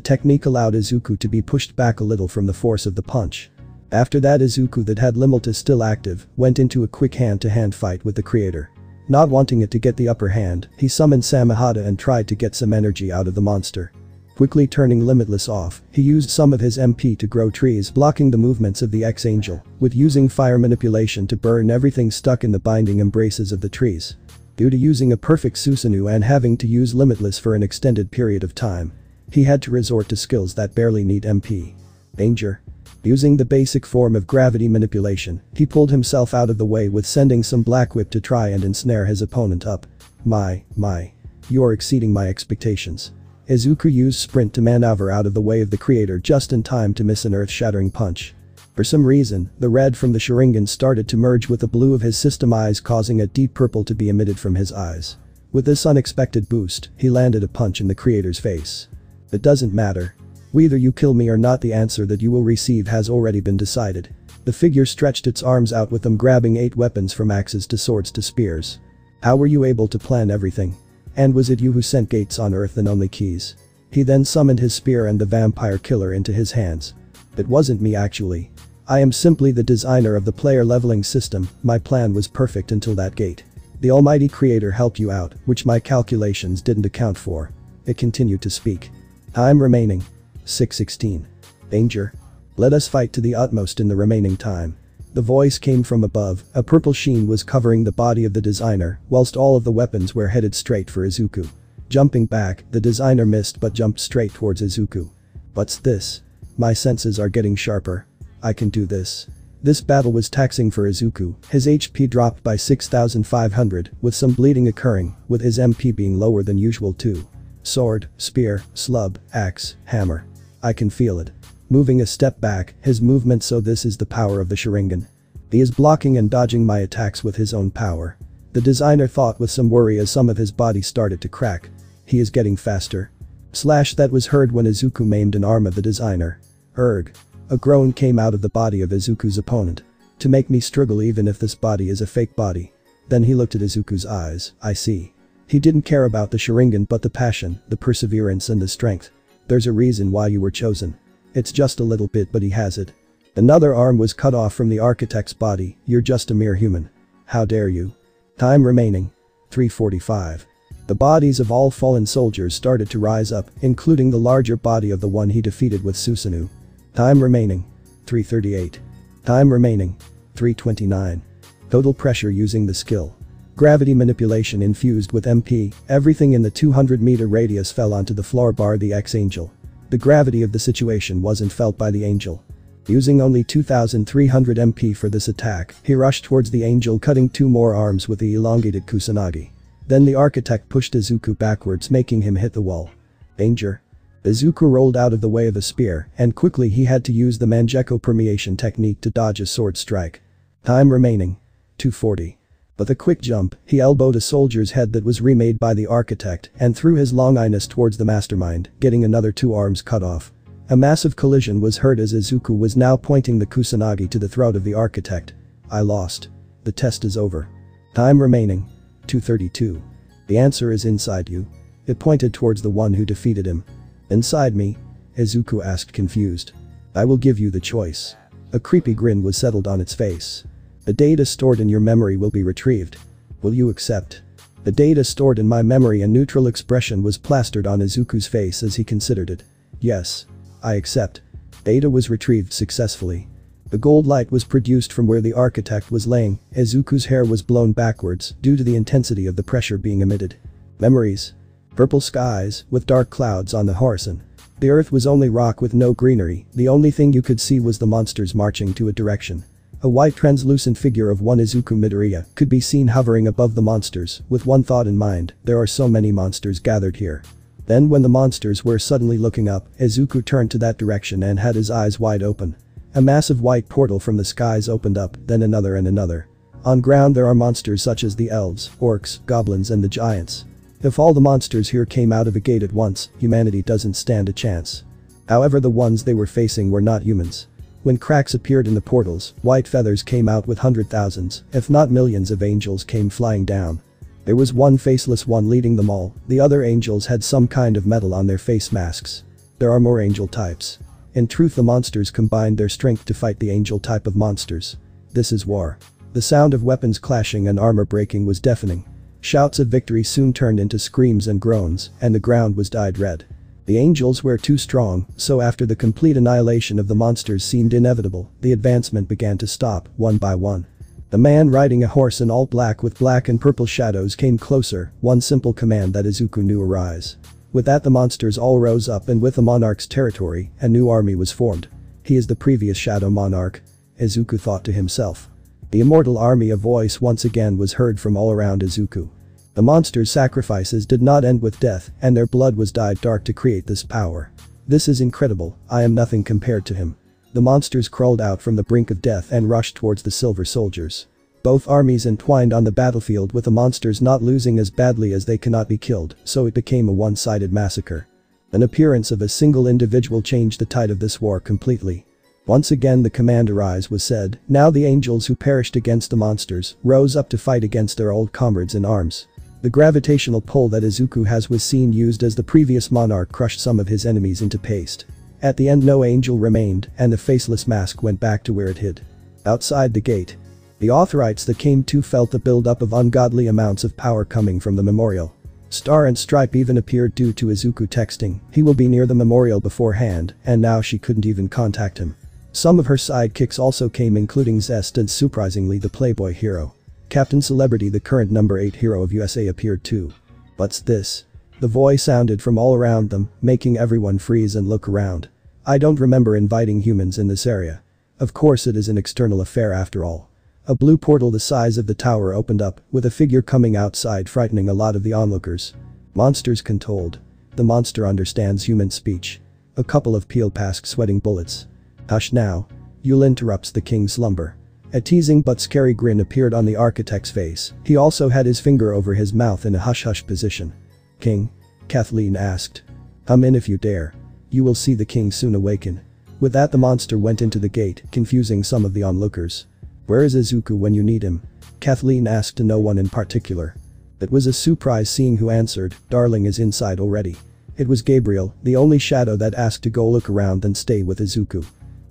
technique allowed Izuku to be pushed back a little from the force of the punch. After that Izuku that had Limitless still active, went into a quick hand-to-hand -hand fight with the creator. Not wanting it to get the upper hand, he summoned Samehada and tried to get some energy out of the monster. Quickly turning Limitless off, he used some of his MP to grow trees blocking the movements of the X-Angel, with using fire manipulation to burn everything stuck in the binding embraces of the trees. Due to using a perfect Susanoo and having to use Limitless for an extended period of time, he had to resort to skills that barely need MP. Danger. Using the basic form of gravity manipulation, he pulled himself out of the way with sending some black whip to try and ensnare his opponent up. My, my. You're exceeding my expectations. Izuku used sprint to maneuver out of the way of the creator just in time to miss an earth-shattering punch. For some reason, the red from the Sharingan started to merge with the blue of his system eyes causing a deep purple to be emitted from his eyes. With this unexpected boost, he landed a punch in the creator's face. It doesn't matter, whether you kill me or not the answer that you will receive has already been decided. The figure stretched its arms out with them grabbing eight weapons from axes to swords to spears. How were you able to plan everything? And was it you who sent gates on earth and only keys? He then summoned his spear and the vampire killer into his hands. It wasn't me actually. I am simply the designer of the player leveling system, my plan was perfect until that gate. The almighty creator helped you out, which my calculations didn't account for. It continued to speak. Time remaining. 616. Danger. Let us fight to the utmost in the remaining time. The voice came from above, a purple sheen was covering the body of the designer, whilst all of the weapons were headed straight for Izuku. Jumping back, the designer missed but jumped straight towards Izuku. What's this? My senses are getting sharper. I can do this. This battle was taxing for Izuku, his HP dropped by 6500, with some bleeding occurring, with his MP being lower than usual too. Sword, spear, slub, axe, hammer. I can feel it. Moving a step back, his movement so this is the power of the Sharingan. He is blocking and dodging my attacks with his own power. The designer thought with some worry as some of his body started to crack. He is getting faster. Slash that was heard when Izuku maimed an arm of the designer. Erg. A groan came out of the body of Izuku's opponent. To make me struggle even if this body is a fake body. Then he looked at Izuku's eyes, I see. He didn't care about the Sharingan but the passion, the perseverance and the strength. There's a reason why you were chosen. It's just a little bit but he has it. Another arm was cut off from the architect's body, you're just a mere human. How dare you. Time remaining. 345. The bodies of all fallen soldiers started to rise up, including the larger body of the one he defeated with Susanoo. Time remaining. 338. Time remaining. 329. Total pressure using the skill. Gravity manipulation infused with MP, everything in the 200 meter radius fell onto the floor bar the ex-angel. The gravity of the situation wasn't felt by the angel. Using only 2300 MP for this attack, he rushed towards the angel cutting two more arms with the elongated Kusanagi. Then the architect pushed Izuku backwards making him hit the wall. Danger. Izuku rolled out of the way of a spear, and quickly he had to use the Mangekyou permeation technique to dodge a sword strike. Time remaining. 240. With a quick jump, he elbowed a soldier's head that was remade by the architect and threw his Longinus towards the mastermind, getting another two arms cut off. A massive collision was heard as Izuku was now pointing the Kusanagi to the throat of the architect. I lost. The test is over. Time remaining. 232. The answer is inside you. It pointed towards the one who defeated him. Inside me? Izuku asked confused. I will give you the choice. A creepy grin was settled on its face. The data stored in your memory will be retrieved. Will you accept? The data stored in my memory a neutral expression was plastered on Izuku's face as he considered it. Yes. I accept. Data was retrieved successfully. The gold light was produced from where the architect was laying, Izuku's hair was blown backwards due to the intensity of the pressure being emitted. Memories. Purple skies, with dark clouds on the horizon. The earth was only rock with no greenery, the only thing you could see was the monsters marching to a direction. A white translucent figure of one Izuku Midoriya could be seen hovering above the monsters, with one thought in mind, there are so many monsters gathered here. Then when the monsters were suddenly looking up, Izuku turned to that direction and had his eyes wide open. A massive white portal from the skies opened up, then another and another. On ground there are monsters such as the elves, orcs, goblins and the giants. If all the monsters here came out of a gate at once, humanity doesn't stand a chance. However the ones they were facing were not humans. When cracks appeared in the portals, white feathers came out with hundred thousands, if not millions of angels came flying down. There was one faceless one leading them all, the other angels had some kind of metal on their face masks. There are more angel types. In truth the monsters combined their strength to fight the angel type of monsters. This is war. The sound of weapons clashing and armor breaking was deafening. Shouts of victory soon turned into screams and groans, and the ground was dyed red. The angels were too strong, so after the complete annihilation of the monsters seemed inevitable, the advancement began to stop, one by one. The man riding a horse in all black with black and purple shadows came closer, one simple command that Izuku knew arise. With that the monsters all rose up and with the monarch's territory, a new army was formed. He is the previous shadow monarch. Izuku thought to himself. The immortal army of voice once again was heard from all around Izuku. The monsters' sacrifices did not end with death and their blood was dyed dark to create this power. This is incredible, I am nothing compared to him. The monsters crawled out from the brink of death and rushed towards the silver soldiers. Both armies entwined on the battlefield with the monsters not losing as badly as they cannot be killed, so it became a one-sided massacre. An appearance of a single individual changed the tide of this war completely. Once again the command arise was said, now the angels who perished against the monsters rose up to fight against their old comrades in arms. The gravitational pull that Izuku has was seen used as the previous monarch crushed some of his enemies into paste. At the end no angel remained, and the faceless mask went back to where it hid. Outside the gate. The Authorites that came to felt the buildup of ungodly amounts of power coming from the memorial. Star and Stripe even appeared due to Izuku texting, he will be near the memorial beforehand, and now she couldn't even contact him. Some of her sidekicks also came including Zest and surprisingly the Playboy hero. Captain Celebrity the current number 8 hero of USA appeared too. What's this? The voice sounded from all around them, making everyone freeze and look around. I don't remember inviting humans in this area. Of course it is an external affair after all. A blue portal the size of the tower opened up, with a figure coming outside frightening a lot of the onlookers. Monsters controlled. The monster understands human speech. A couple of peel past sweating bullets. Hush now. Yule interrupts the king's slumber. A teasing but scary grin appeared on the architect's face, he also had his finger over his mouth in a hush-hush position. King? Kathleen asked. Come in if you dare. You will see the king soon awaken. With that the monster went into the gate, confusing some of the onlookers. Where is Izuku when you need him? Kathleen asked to no one in particular. It was a surprise seeing who answered, darling is inside already. It was Gabriel, the only shadow that asked to go look around and stay with Izuku.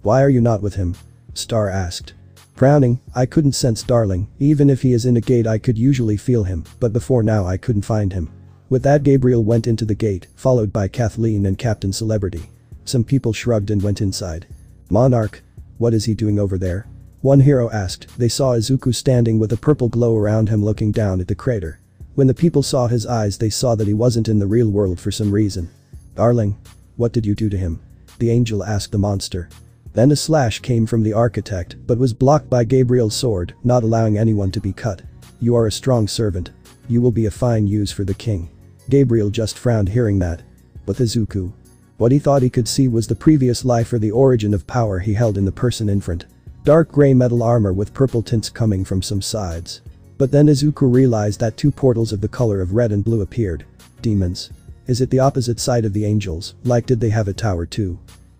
Why are you not with him? Star asked. Frowning, I couldn't sense Darling, even if he is in a gate I could usually feel him, but before now I couldn't find him. With that Gabriel went into the gate, followed by Kathleen and Captain Celebrity. Some people shrugged and went inside. Monarch? What is he doing over there? One hero asked, they saw Izuku standing with a purple glow around him looking down at the crater. When the people saw his eyes they saw that he wasn't in the real world for some reason. Darling? What did you do to him? The angel asked the monster. Then a slash came from the architect but was blocked by Gabriel's sword, not allowing anyone to be cut. You are a strong servant. You will be a fine use for the king. Gabriel just frowned hearing that. But Izuku. What he thought he could see was the previous life or the origin of power he held in the person in front. Dark grey metal armor with purple tints coming from some sides. But then Izuku realized that two portals of the color of red and blue appeared. Demons. Is it the opposite side of the angels, like did they have a tower too?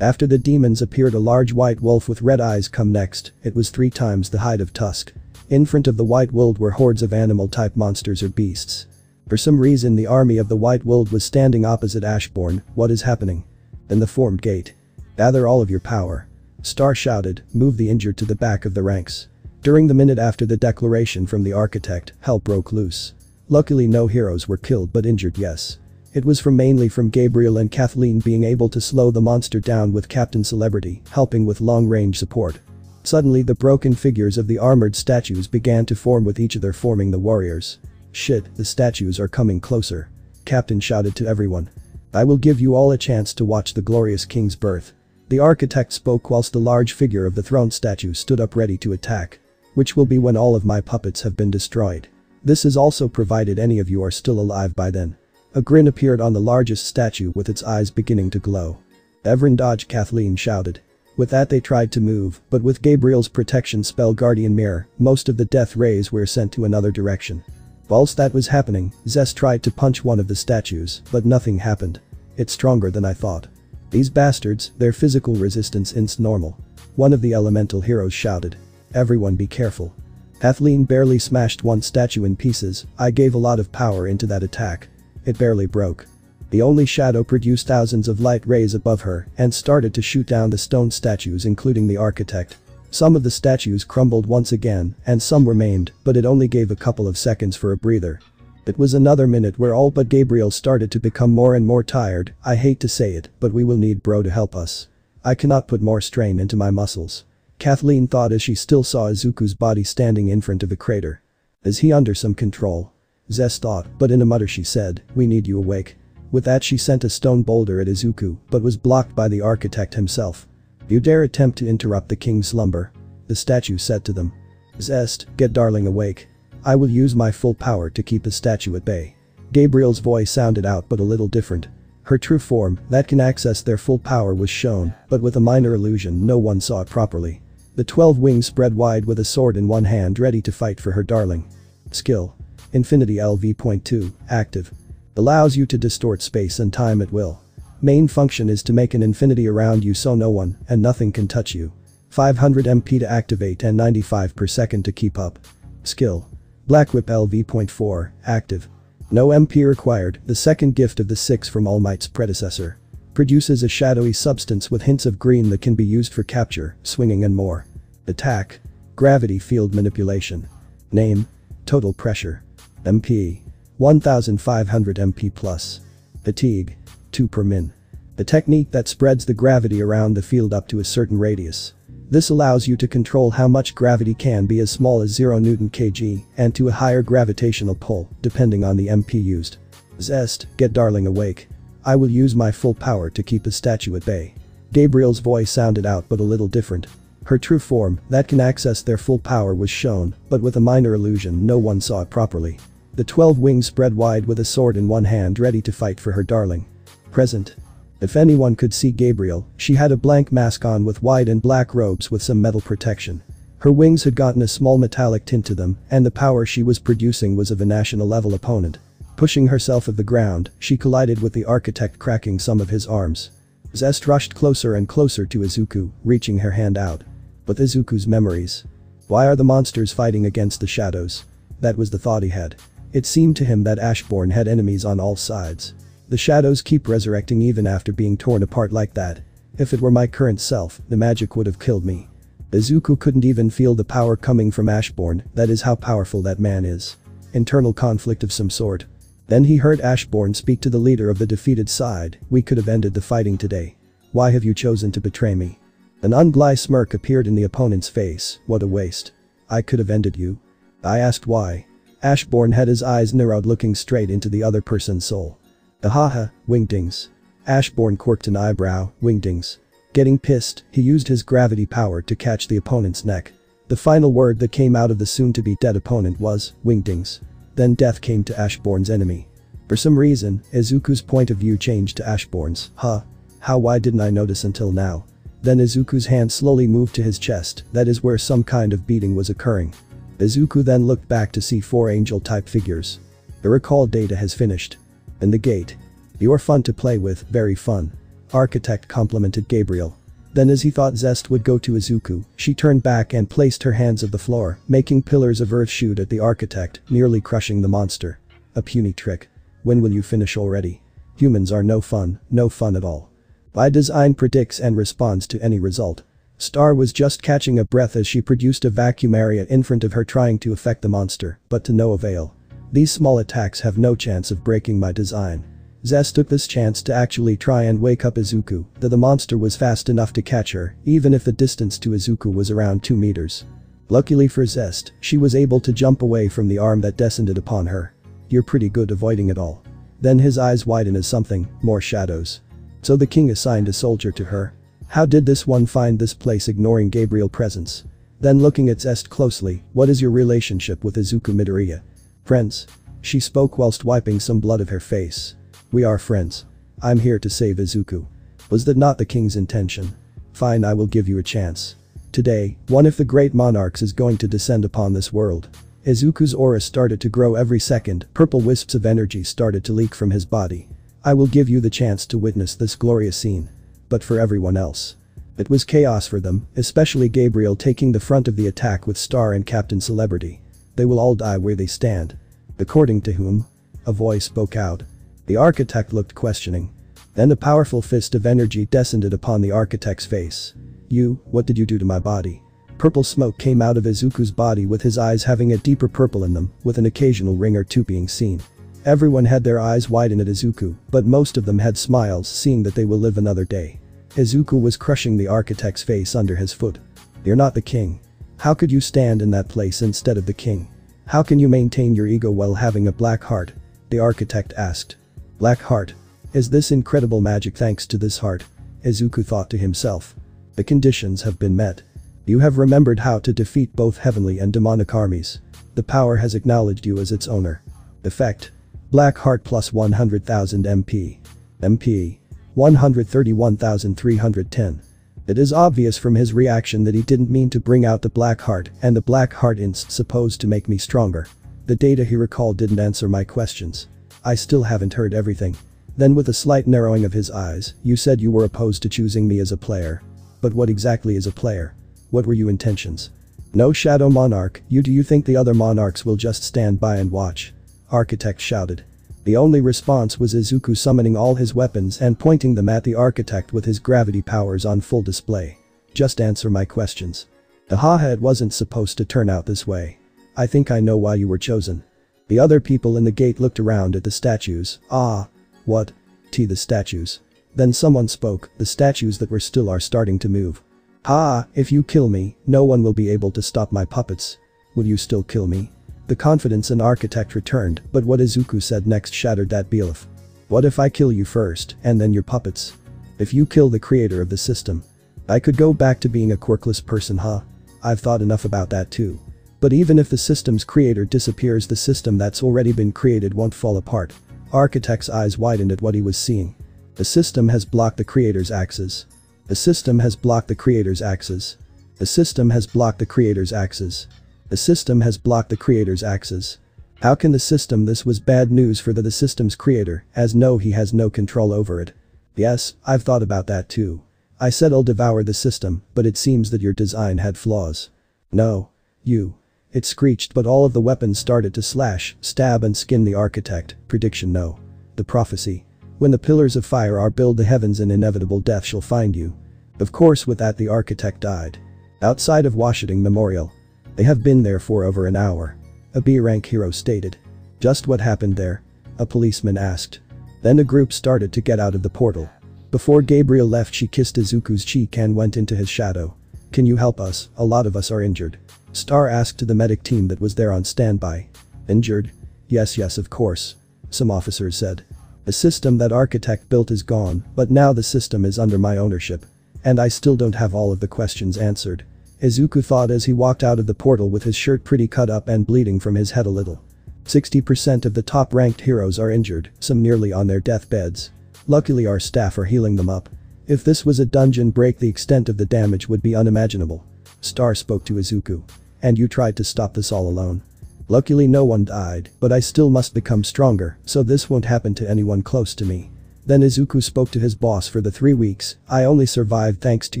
After the demons appeared a large white wolf with red eyes come next, it was three times the height of Tusk. In front of the white wolf were hordes of animal-type monsters or beasts. For some reason the army of the White Wolf was standing opposite Ashborn, what is happening? Then the formed gate. Gather all of your power. Star shouted, move the injured to the back of the ranks. During the minute after the declaration from the architect, hell broke loose. Luckily no heroes were killed but injured yes. It was from mainly from Gabriel and Kathleen being able to slow the monster down with Captain Celebrity helping with long-range support. Suddenly the broken figures of the armored statues began to form with each other forming the warriors. Shit, the statues are coming closer. Captain shouted to everyone. I will give you all a chance to watch the glorious king's birth. The architect spoke whilst the large figure of the throne statue stood up ready to attack. Which will be when all of my puppets have been destroyed. This is also provided any of you are still alive by then. A grin appeared on the largest statue with its eyes beginning to glow. Everin dodged Kathleen shouted. With that they tried to move, but with Gabriel's protection spell Guardian Mirror, most of the death rays were sent to another direction. Whilst that was happening, Zest tried to punch one of the statues, but nothing happened. It's stronger than I thought. These bastards, their physical resistance is normal. One of the elemental heroes shouted. Everyone be careful. Kathleen barely smashed one statue in pieces, I gave a lot of power into that attack. It barely broke. The only shadow produced thousands of light rays above her and started to shoot down the stone statues including the architect. Some of the statues crumbled once again, and some were maimed, but it only gave a couple of seconds for a breather. It was another minute where all but Gabriel started to become more and more tired, I hate to say it, but we will need bro to help us. I cannot put more strain into my muscles. Kathleen thought as she still saw Izuku's body standing in front of the crater. Is he under some control? Zest thought, but in a mutter she said, we need you awake. With that she sent a stone boulder at Izuku, but was blocked by the architect himself. You dare attempt to interrupt the king's slumber. The statue said to them. Zest, get darling awake. I will use my full power to keep the statue at bay. Gabriel's voice sounded out but a little different. Her true form, that can access their full power was shown, but with a minor illusion no one saw it properly. The 12 wings spread wide with a sword in one hand ready to fight for her darling. Skill. Infinity LV.2, active. Allows you to distort space and time at will. Main function is to make an infinity around you so no one and nothing can touch you. 500 MP to activate and 95 per second to keep up. Skill. Black Whip LV.4, active. No MP required, the second gift of the six from All Might's predecessor. Produces a shadowy substance with hints of green that can be used for capture, swinging and more. Attack. Gravity field manipulation. Name. Total pressure. MP. 1500 MP plus. Fatigue. 2 per min. The technique that spreads the gravity around the field up to a certain radius. This allows you to control how much gravity can be as small as 0 Newton kg and to a higher gravitational pull, depending on the MP used. Zest, get darling awake. I will use my full power to keep the statue at bay. Gabriel's voice sounded out but a little different. Her true form, that can access their full power was shown, but with a minor illusion no one saw it properly. The 12 wings spread wide with a sword in one hand ready to fight for her darling. Present. If anyone could see Gabriel, she had a blank mask on with white and black robes with some metal protection. Her wings had gotten a small metallic tint to them, and the power she was producing was of a national level opponent. Pushing herself of the ground, she collided with the architect cracking some of his arms. Zest rushed closer and closer to Izuku, reaching her hand out. But Izuku's memories. Why are the monsters fighting against the shadows? That was the thought he had. It seemed to him that Ashborn had enemies on all sides. The shadows keep resurrecting even after being torn apart like that. If it were my current self, the magic would have killed me. Izuku couldn't even feel the power coming from Ashborn, that is how powerful that man is. Internal conflict of some sort. Then he heard Ashborn speak to the leader of the defeated side, we could have ended the fighting today. Why have you chosen to betray me? An unbly smirk appeared in the opponent's face, what a waste. I could have ended you. I asked why. Ashborn had his eyes narrowed looking straight into the other person's soul. Ahaha, wingdings. Ashborn quirked an eyebrow, wingdings. Getting pissed, he used his gravity power to catch the opponent's neck. The final word that came out of the soon-to-be dead opponent was, wingdings. Then death came to Ashborn's enemy. For some reason, Izuku's point of view changed to Ashborn's, huh? How why didn't I notice until now? Then Izuku's hand slowly moved to his chest, that is where some kind of beating was occurring. Izuku then looked back to see four angel-type figures. The recall data has finished. In the gate. You are fun to play with, very fun. Architect complimented Gabriel. Then as he thought Zest would go to Izuku, she turned back and placed her hands of the floor, making pillars of earth shoot at the architect, nearly crushing the monster. A puny trick. When will you finish already? Humans are no fun, no fun at all. By design predicts and responds to any result. Star was just catching a breath as she produced a vacuum area in front of her trying to affect the monster, but to no avail. These small attacks have no chance of breaking my design. Zest took this chance to actually try and wake up Izuku, though the monster was fast enough to catch her, even if the distance to Izuku was around 2 meters. Luckily for Zest, she was able to jump away from the arm that descended upon her. You're pretty good avoiding it all. Then his eyes widen as something, more shadows. So the king assigned a soldier to her. How did this one find this place ignoring Gabriel presence? Then looking at Zest closely, what is your relationship with Izuku Midoriya? Friends. She spoke whilst wiping some blood of her face. We are friends. I'm here to save Izuku. Was that not the king's intention? Fine I will give you a chance. Today, one of the great monarchs is going to descend upon this world. Izuku's aura started to grow every second, purple wisps of energy started to leak from his body. I will give you the chance to witness this glorious scene. But for everyone else. It was chaos for them, especially Gabriel taking the front of the attack with Star and Captain Celebrity. They will all die where they stand. According to whom? A voice spoke out. The architect looked questioning. Then a powerful fist of energy descended upon the architect's face. You, what did you do to my body? Purple smoke came out of Izuku's body with his eyes having a deeper purple in them, with an occasional ring or two being seen. Everyone had their eyes widen at Izuku, but most of them had smiles seeing that they will live another day. Izuku was crushing the architect's face under his foot. You're not the king. How could you stand in that place instead of the king? How can you maintain your ego while having a black heart? The architect asked. Black heart. Is this incredible magic thanks to this heart? Izuku thought to himself. The conditions have been met. You have remembered how to defeat both heavenly and demonic armies. The power has acknowledged you as its owner. Effect. Black Heart plus 100,000 MP. MP. 131,310. It is obvious from his reaction that he didn't mean to bring out the Black Heart and the Black Heart inst supposed to make me stronger. The data he recalled didn't answer my questions. I still haven't heard everything. Then with a slight narrowing of his eyes, you said you were opposed to choosing me as a player. But what exactly is a player? What were your intentions? No Shadow Monarch, you do you think the other monarchs will just stand by and watch? Architect shouted. The only response was Izuku summoning all his weapons and pointing them at the architect with his gravity powers on full display. Just answer my questions. Ahaha it wasn't supposed to turn out this way. I think I know why you were chosen. The other people in the gate looked around at the statues, ah. What? T the statues. Then someone spoke, the statues that were still are starting to move. Ah, if you kill me, no one will be able to stop my puppets. Will you still kill me? The confidence in architect returned, but what Izuku said next shattered that belief. What if I kill you first, and then your puppets? If you kill the creator of the system. I could go back to being a quirkless person huh? I've thought enough about that too. But even if the system's creator disappears the system that's already been created won't fall apart. Architect's eyes widened at what he was seeing. The system has blocked the creator's axes. The system has blocked the creator's axes. The system has blocked the creator's axes. The system has blocked the creator's axes. How can the system this was bad news for the, the system's creator, as no he has no control over it. Yes, I've thought about that too. I said I'll devour the system, but it seems that your design had flaws. No. You. It screeched but all of the weapons started to slash, stab and skin the architect, prediction no. The prophecy. When the pillars of fire are built the heavens and inevitable death shall find you. Of course with that the architect died. Outside of Washington Memorial. They have been there for over an hour. A B-rank hero stated. Just what happened there? A policeman asked. Then the group started to get out of the portal. Before Gabriel left she kissed Izuku's cheek and went into his shadow. Can you help us, a lot of us are injured. Star asked the medic team that was there on standby. Injured? Yes yes of course. Some officers said. The system that architect built is gone, but now the system is under my ownership. And I still don't have all of the questions answered. Izuku thought as he walked out of the portal with his shirt pretty cut up and bleeding from his head a little. 60% of the top-ranked heroes are injured, some nearly on their deathbeds. Luckily our staff are healing them up. If this was a dungeon break the extent of the damage would be unimaginable. Star spoke to Izuku. And you tried to stop this all alone. Luckily no one died, but I still must become stronger, so this won't happen to anyone close to me. Then Izuku spoke to his boss for the three weeks, I only survived thanks to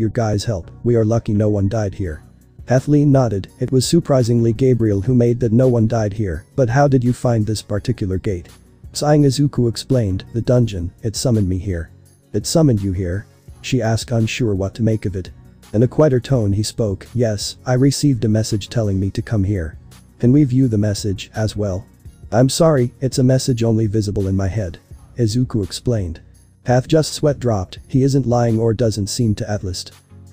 your guys' help, we are lucky no one died here. Kathleen nodded, it was surprisingly Gabriel who made that no one died here, but how did you find this particular gate? Sighing Izuku explained, the dungeon, it summoned me here. It summoned you here? She asked unsure what to make of it. In a quieter tone he spoke, yes, I received a message telling me to come here. Can we view the message as well? I'm sorry, it's a message only visible in my head. Izuku explained. Kath just sweat dropped, he isn't lying or doesn't seem to Atlas.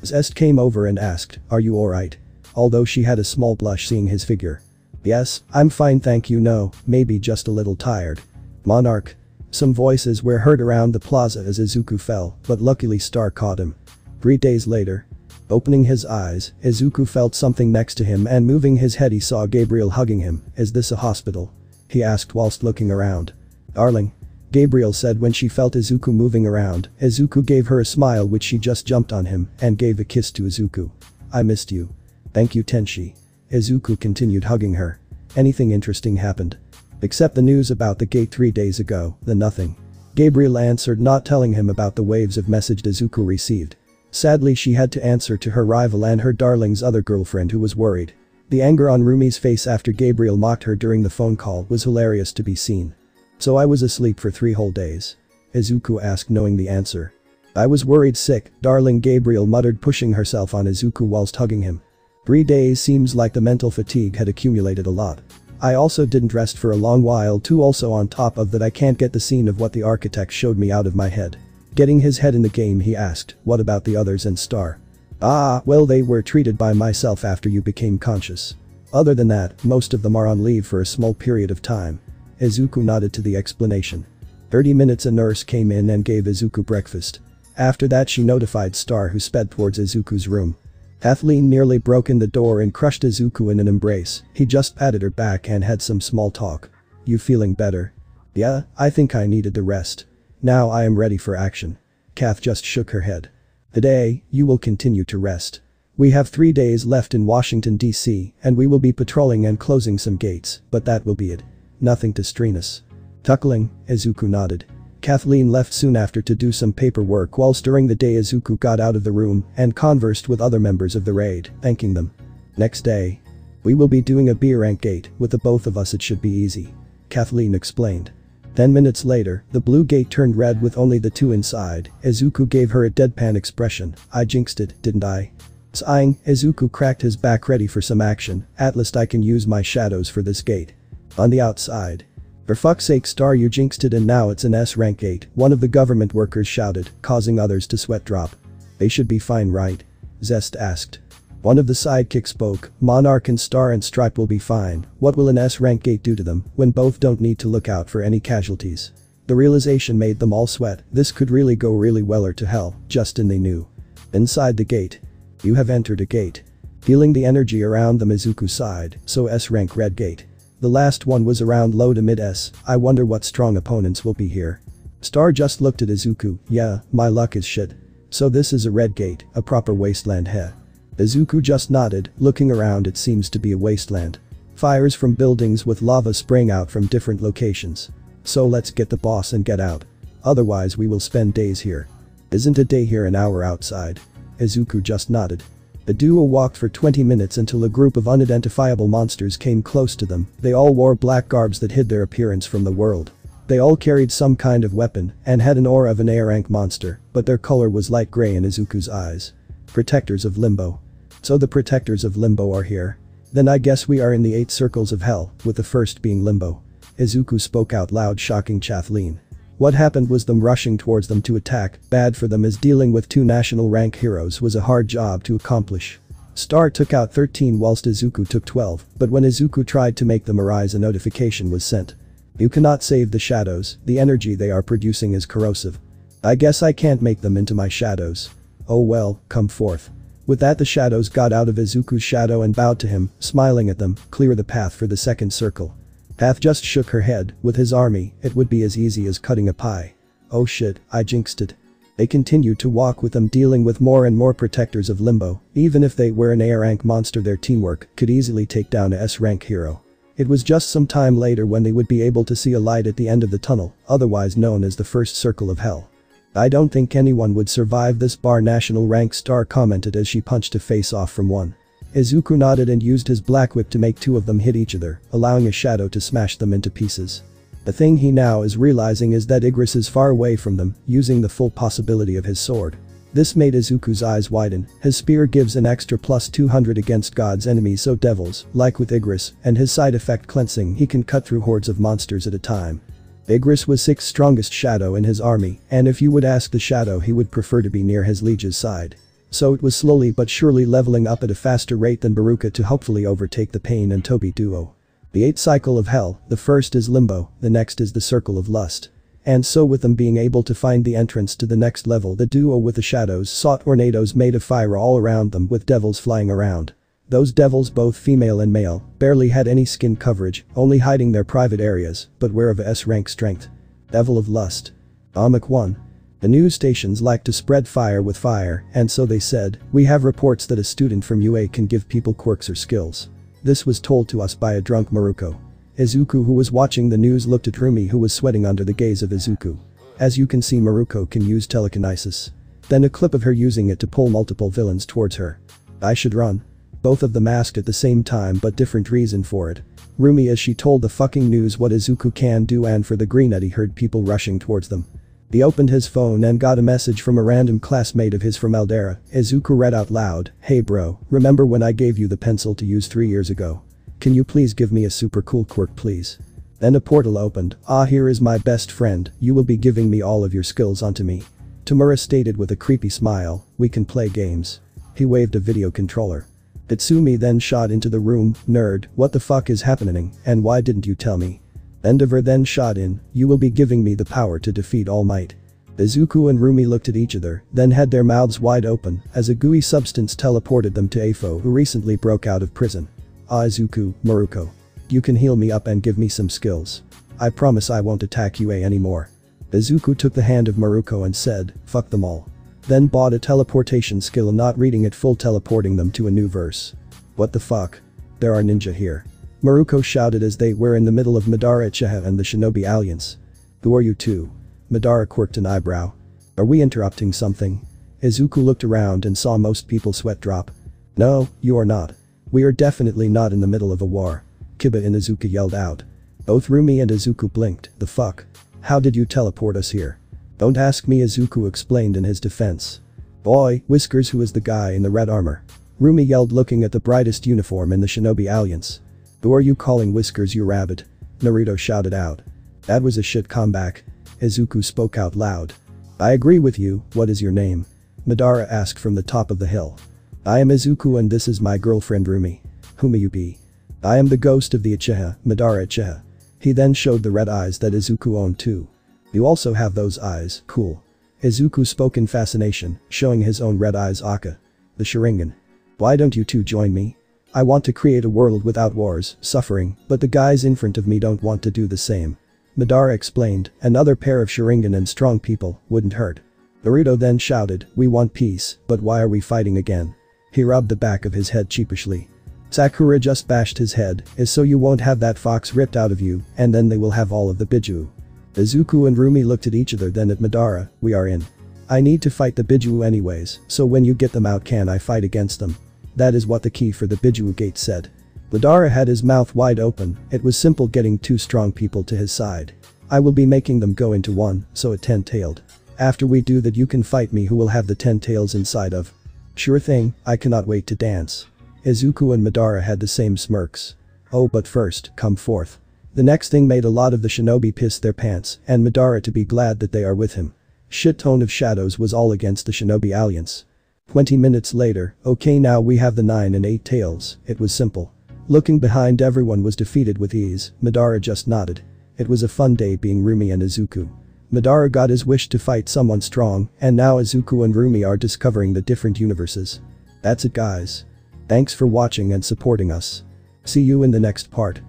Zest came over and asked, are you alright? Although she had a small blush seeing his figure. Yes, I'm fine thank you no, maybe just a little tired. Monarch. Some voices were heard around the plaza as Izuku fell, but luckily Star caught him. Three days later. Opening his eyes, Izuku felt something next to him and moving his head he saw Gabriel hugging him, is this a hospital? He asked whilst looking around. Darling. Gabriel said when she felt Izuku moving around, Izuku gave her a smile which she just jumped on him and gave a kiss to Izuku. I missed you. Thank you Tenshi. Izuku continued hugging her. Anything interesting happened? Except the news about the gate three days ago, then nothing. Gabriel answered not telling him about the waves of message Izuku received. Sadly she had to answer to her rival and her darling's other girlfriend who was worried. The anger on Rumi's face after Gabriel mocked her during the phone call was hilarious to be seen. So I was asleep for three whole days. Izuku asked knowing the answer. I was worried sick, darling Gabriel muttered pushing herself on Izuku whilst hugging him. Three days seems like the mental fatigue had accumulated a lot. I also didn't rest for a long while too also on top of that I can't get the scene of what the architect showed me out of my head. Getting his head in the game he asked, what about the others and Star? Ah, well they were treated by myself after you became conscious. Other than that, most of them are on leave for a small period of time. Izuku nodded to the explanation. 30 minutes a nurse came in and gave Izuku breakfast. After that she notified Star who sped towards Izuku's room. Kathleen nearly broke in the door and crushed Izuku in an embrace, he just patted her back and had some small talk. You feeling better? Yeah, I think I needed the rest. Now I am ready for action. Kath just shook her head. Today, you will continue to rest. We have three days left in Washington DC and we will be patrolling and closing some gates, but that will be it. Nothing to strain us. Tuckling, Izuku nodded. Kathleen left soon after to do some paperwork whilst during the day Izuku got out of the room and conversed with other members of the raid, thanking them. Next day. We will be doing a B rank gate, with the both of us it should be easy. Kathleen explained. Ten minutes later, the blue gate turned red with only the two inside, Izuku gave her a deadpan expression, I jinxed it, didn't I? Sighing, Izuku cracked his back ready for some action, at least I can use my shadows for this gate. On the outside. For fuck's sake Star you jinxed it and now it's an S-rank gate, one of the government workers shouted, causing others to sweat drop. They should be fine right? Zest asked. One of the sidekicks spoke, Monarch and Star and Stripe will be fine, what will an S-rank gate do to them when both don't need to look out for any casualties? The realization made them all sweat, this could really go really well or to hell, Justin they knew. Inside the gate. You have entered a gate. Feeling the energy around the Mizuku side, so S-rank red gate. The last one was around low to mid S, I wonder what strong opponents will be here. Star just looked at Izuku, yeah, my luck is shit. So this is a red gate, a proper wasteland he. Izuku just nodded, looking around it seems to be a wasteland. Fires from buildings with lava spraying out from different locations. So let's get the boss and get out. Otherwise we will spend days here. Isn't a day here an hour outside? Izuku just nodded. The duo walked for 20 minutes until a group of unidentifiable monsters came close to them, they all wore black garbs that hid their appearance from the world. They all carried some kind of weapon and had an aura of an A rank monster, but their color was light gray in Izuku's eyes. Protectors of Limbo. So the protectors of Limbo are here. Then I guess we are in the eight circles of hell, with the first being Limbo. Izuku spoke out loud shocking Kathleen. What happened was them rushing towards them to attack, bad for them as dealing with two national rank heroes was a hard job to accomplish. Star took out 13 whilst Izuku took 12, but when Izuku tried to make them arise a notification was sent. You cannot save the shadows, the energy they are producing is corrosive. I guess I can't make them into my shadows. Oh well, come forth. With that the shadows got out of Izuku's shadow and bowed to him, smiling at them, clear the path for the second circle. Kath just shook her head, with his army, it would be as easy as cutting a pie. Oh shit, I jinxed it. They continued to walk with them dealing with more and more protectors of Limbo, even if they were an A rank monster their teamwork could easily take down a S rank hero. It was just some time later when they would be able to see a light at the end of the tunnel, otherwise known as the first circle of hell. I don't think anyone would survive this bar national rank star commented as she punched a face off from one. Izuku nodded and used his black whip to make two of them hit each other, allowing a shadow to smash them into pieces. The thing he now is realizing is that Igris is far away from them, using the full possibility of his sword. This made Izuku's eyes widen, his spear gives an extra plus 200 against God's enemies so devils, like with Igris, and his side effect cleansing he can cut through hordes of monsters at a time. Igris was 6th strongest shadow in his army, and if you would ask the shadow he would prefer to be near his liege's side. So it was slowly but surely leveling up at a faster rate than Baruka to hopefully overtake the Pain and Toby duo. The 8th cycle of hell, the first is limbo, the next is the circle of lust. And so with them being able to find the entrance to the next level the duo with the shadows sought tornadoes made of fire all around them with devils flying around. Those devils both female and male, barely had any skin coverage, only hiding their private areas, but were of S-rank strength. Devil of Lust. Amak 1. The news stations like to spread fire with fire, and so they said, we have reports that a student from UA can give people quirks or skills. This was told to us by a drunk Mirko. Izuku who was watching the news looked at Rumi who was sweating under the gaze of Izuku. As you can see Mirko can use telekinesis. Then a clip of her using it to pull multiple villains towards her. I should run. Both of them asked at the same time but different reason for it. Rumi as she told the fucking news what Izuku can do and for the green Eddie heard people rushing towards them. He opened his phone and got a message from a random classmate of his from Aldera. Izuku read out loud, Hey bro, remember when I gave you the pencil to use 3 years ago? Can you please give me a super cool quirk please? Then a portal opened, ah here is my best friend, you will be giving me all of your skills onto me. Tomura stated with a creepy smile, we can play games. He waved a video controller. Katsumi then shot into the room, nerd, what the fuck is happening, and why didn't you tell me? Endeavor then shot in, you will be giving me the power to defeat All Might. Izuku and Rumi looked at each other, then had their mouths wide open as a gooey substance teleported them to AFO who recently broke out of prison. Ah, Izuku, Mirko. You can heal me up and give me some skills. I promise I won't attack UA anymore. Izuku took the hand of Mirko and said, fuck them all. Then bought a teleportation skill and not reading it full teleporting them to a new verse. What the fuck? There are ninja here. Mirko shouted as they were in the middle of Madara Uchiha and the Shinobi Alliance. Who are you two? Madara quirked an eyebrow. Are we interrupting something? Izuku looked around and saw most people sweat drop. No, you are not. We are definitely not in the middle of a war. Kiba and Izuku yelled out. Both Rumi and Izuku blinked, the fuck? How did you teleport us here? Don't ask me Izuku explained in his defense. Boy, Whiskers who is the guy in the red armor. Rumi yelled looking at the brightest uniform in the Shinobi Alliance. Who are you calling Whiskers you rabbit? Naruto shouted out. That was a shit comeback. Izuku spoke out loud. I agree with you, what is your name? Madara asked from the top of the hill. I am Izuku and this is my girlfriend Rumi. Who may you be? I am the ghost of the Uchiha, Madara Uchiha. He then showed the red eyes that Izuku owned too. You also have those eyes, cool. Izuku spoke in fascination, showing his own red eyes Aka. The Sharingan. Why don't you two join me? I want to create a world without wars, suffering, but the guys in front of me don't want to do the same. Madara explained, another pair of Sharingan and strong people wouldn't hurt. Naruto then shouted, we want peace, but why are we fighting again? He rubbed the back of his head sheepishly. Sakura just bashed his head, is so you won't have that fox ripped out of you, and then they will have all of the Biju. Izuku and Rumi looked at each other then at Madara, we are in. I need to fight the Biju anyways, so when you get them out can I fight against them? That is what the key for the Biju gate said. Madara had his mouth wide open, it was simple getting two strong people to his side. I will be making them go into one, so a ten-tailed. After we do that you can fight me who will have the ten tails inside of Sure thing, I cannot wait to dance. Izuku and Madara had the same smirks. Oh but first, come forth. The next thing made a lot of the shinobi piss their pants and Madara to be glad that they are with him. Shit tone of shadows was all against the shinobi alliance. 20 minutes later, okay now we have the 9 and 8 tails, it was simple. Looking behind everyone was defeated with ease, Madara just nodded. It was a fun day being Rumi and Izuku. Madara got his wish to fight someone strong, and now Izuku and Rumi are discovering the different universes. That's it guys. Thanks for watching and supporting us. See you in the next part.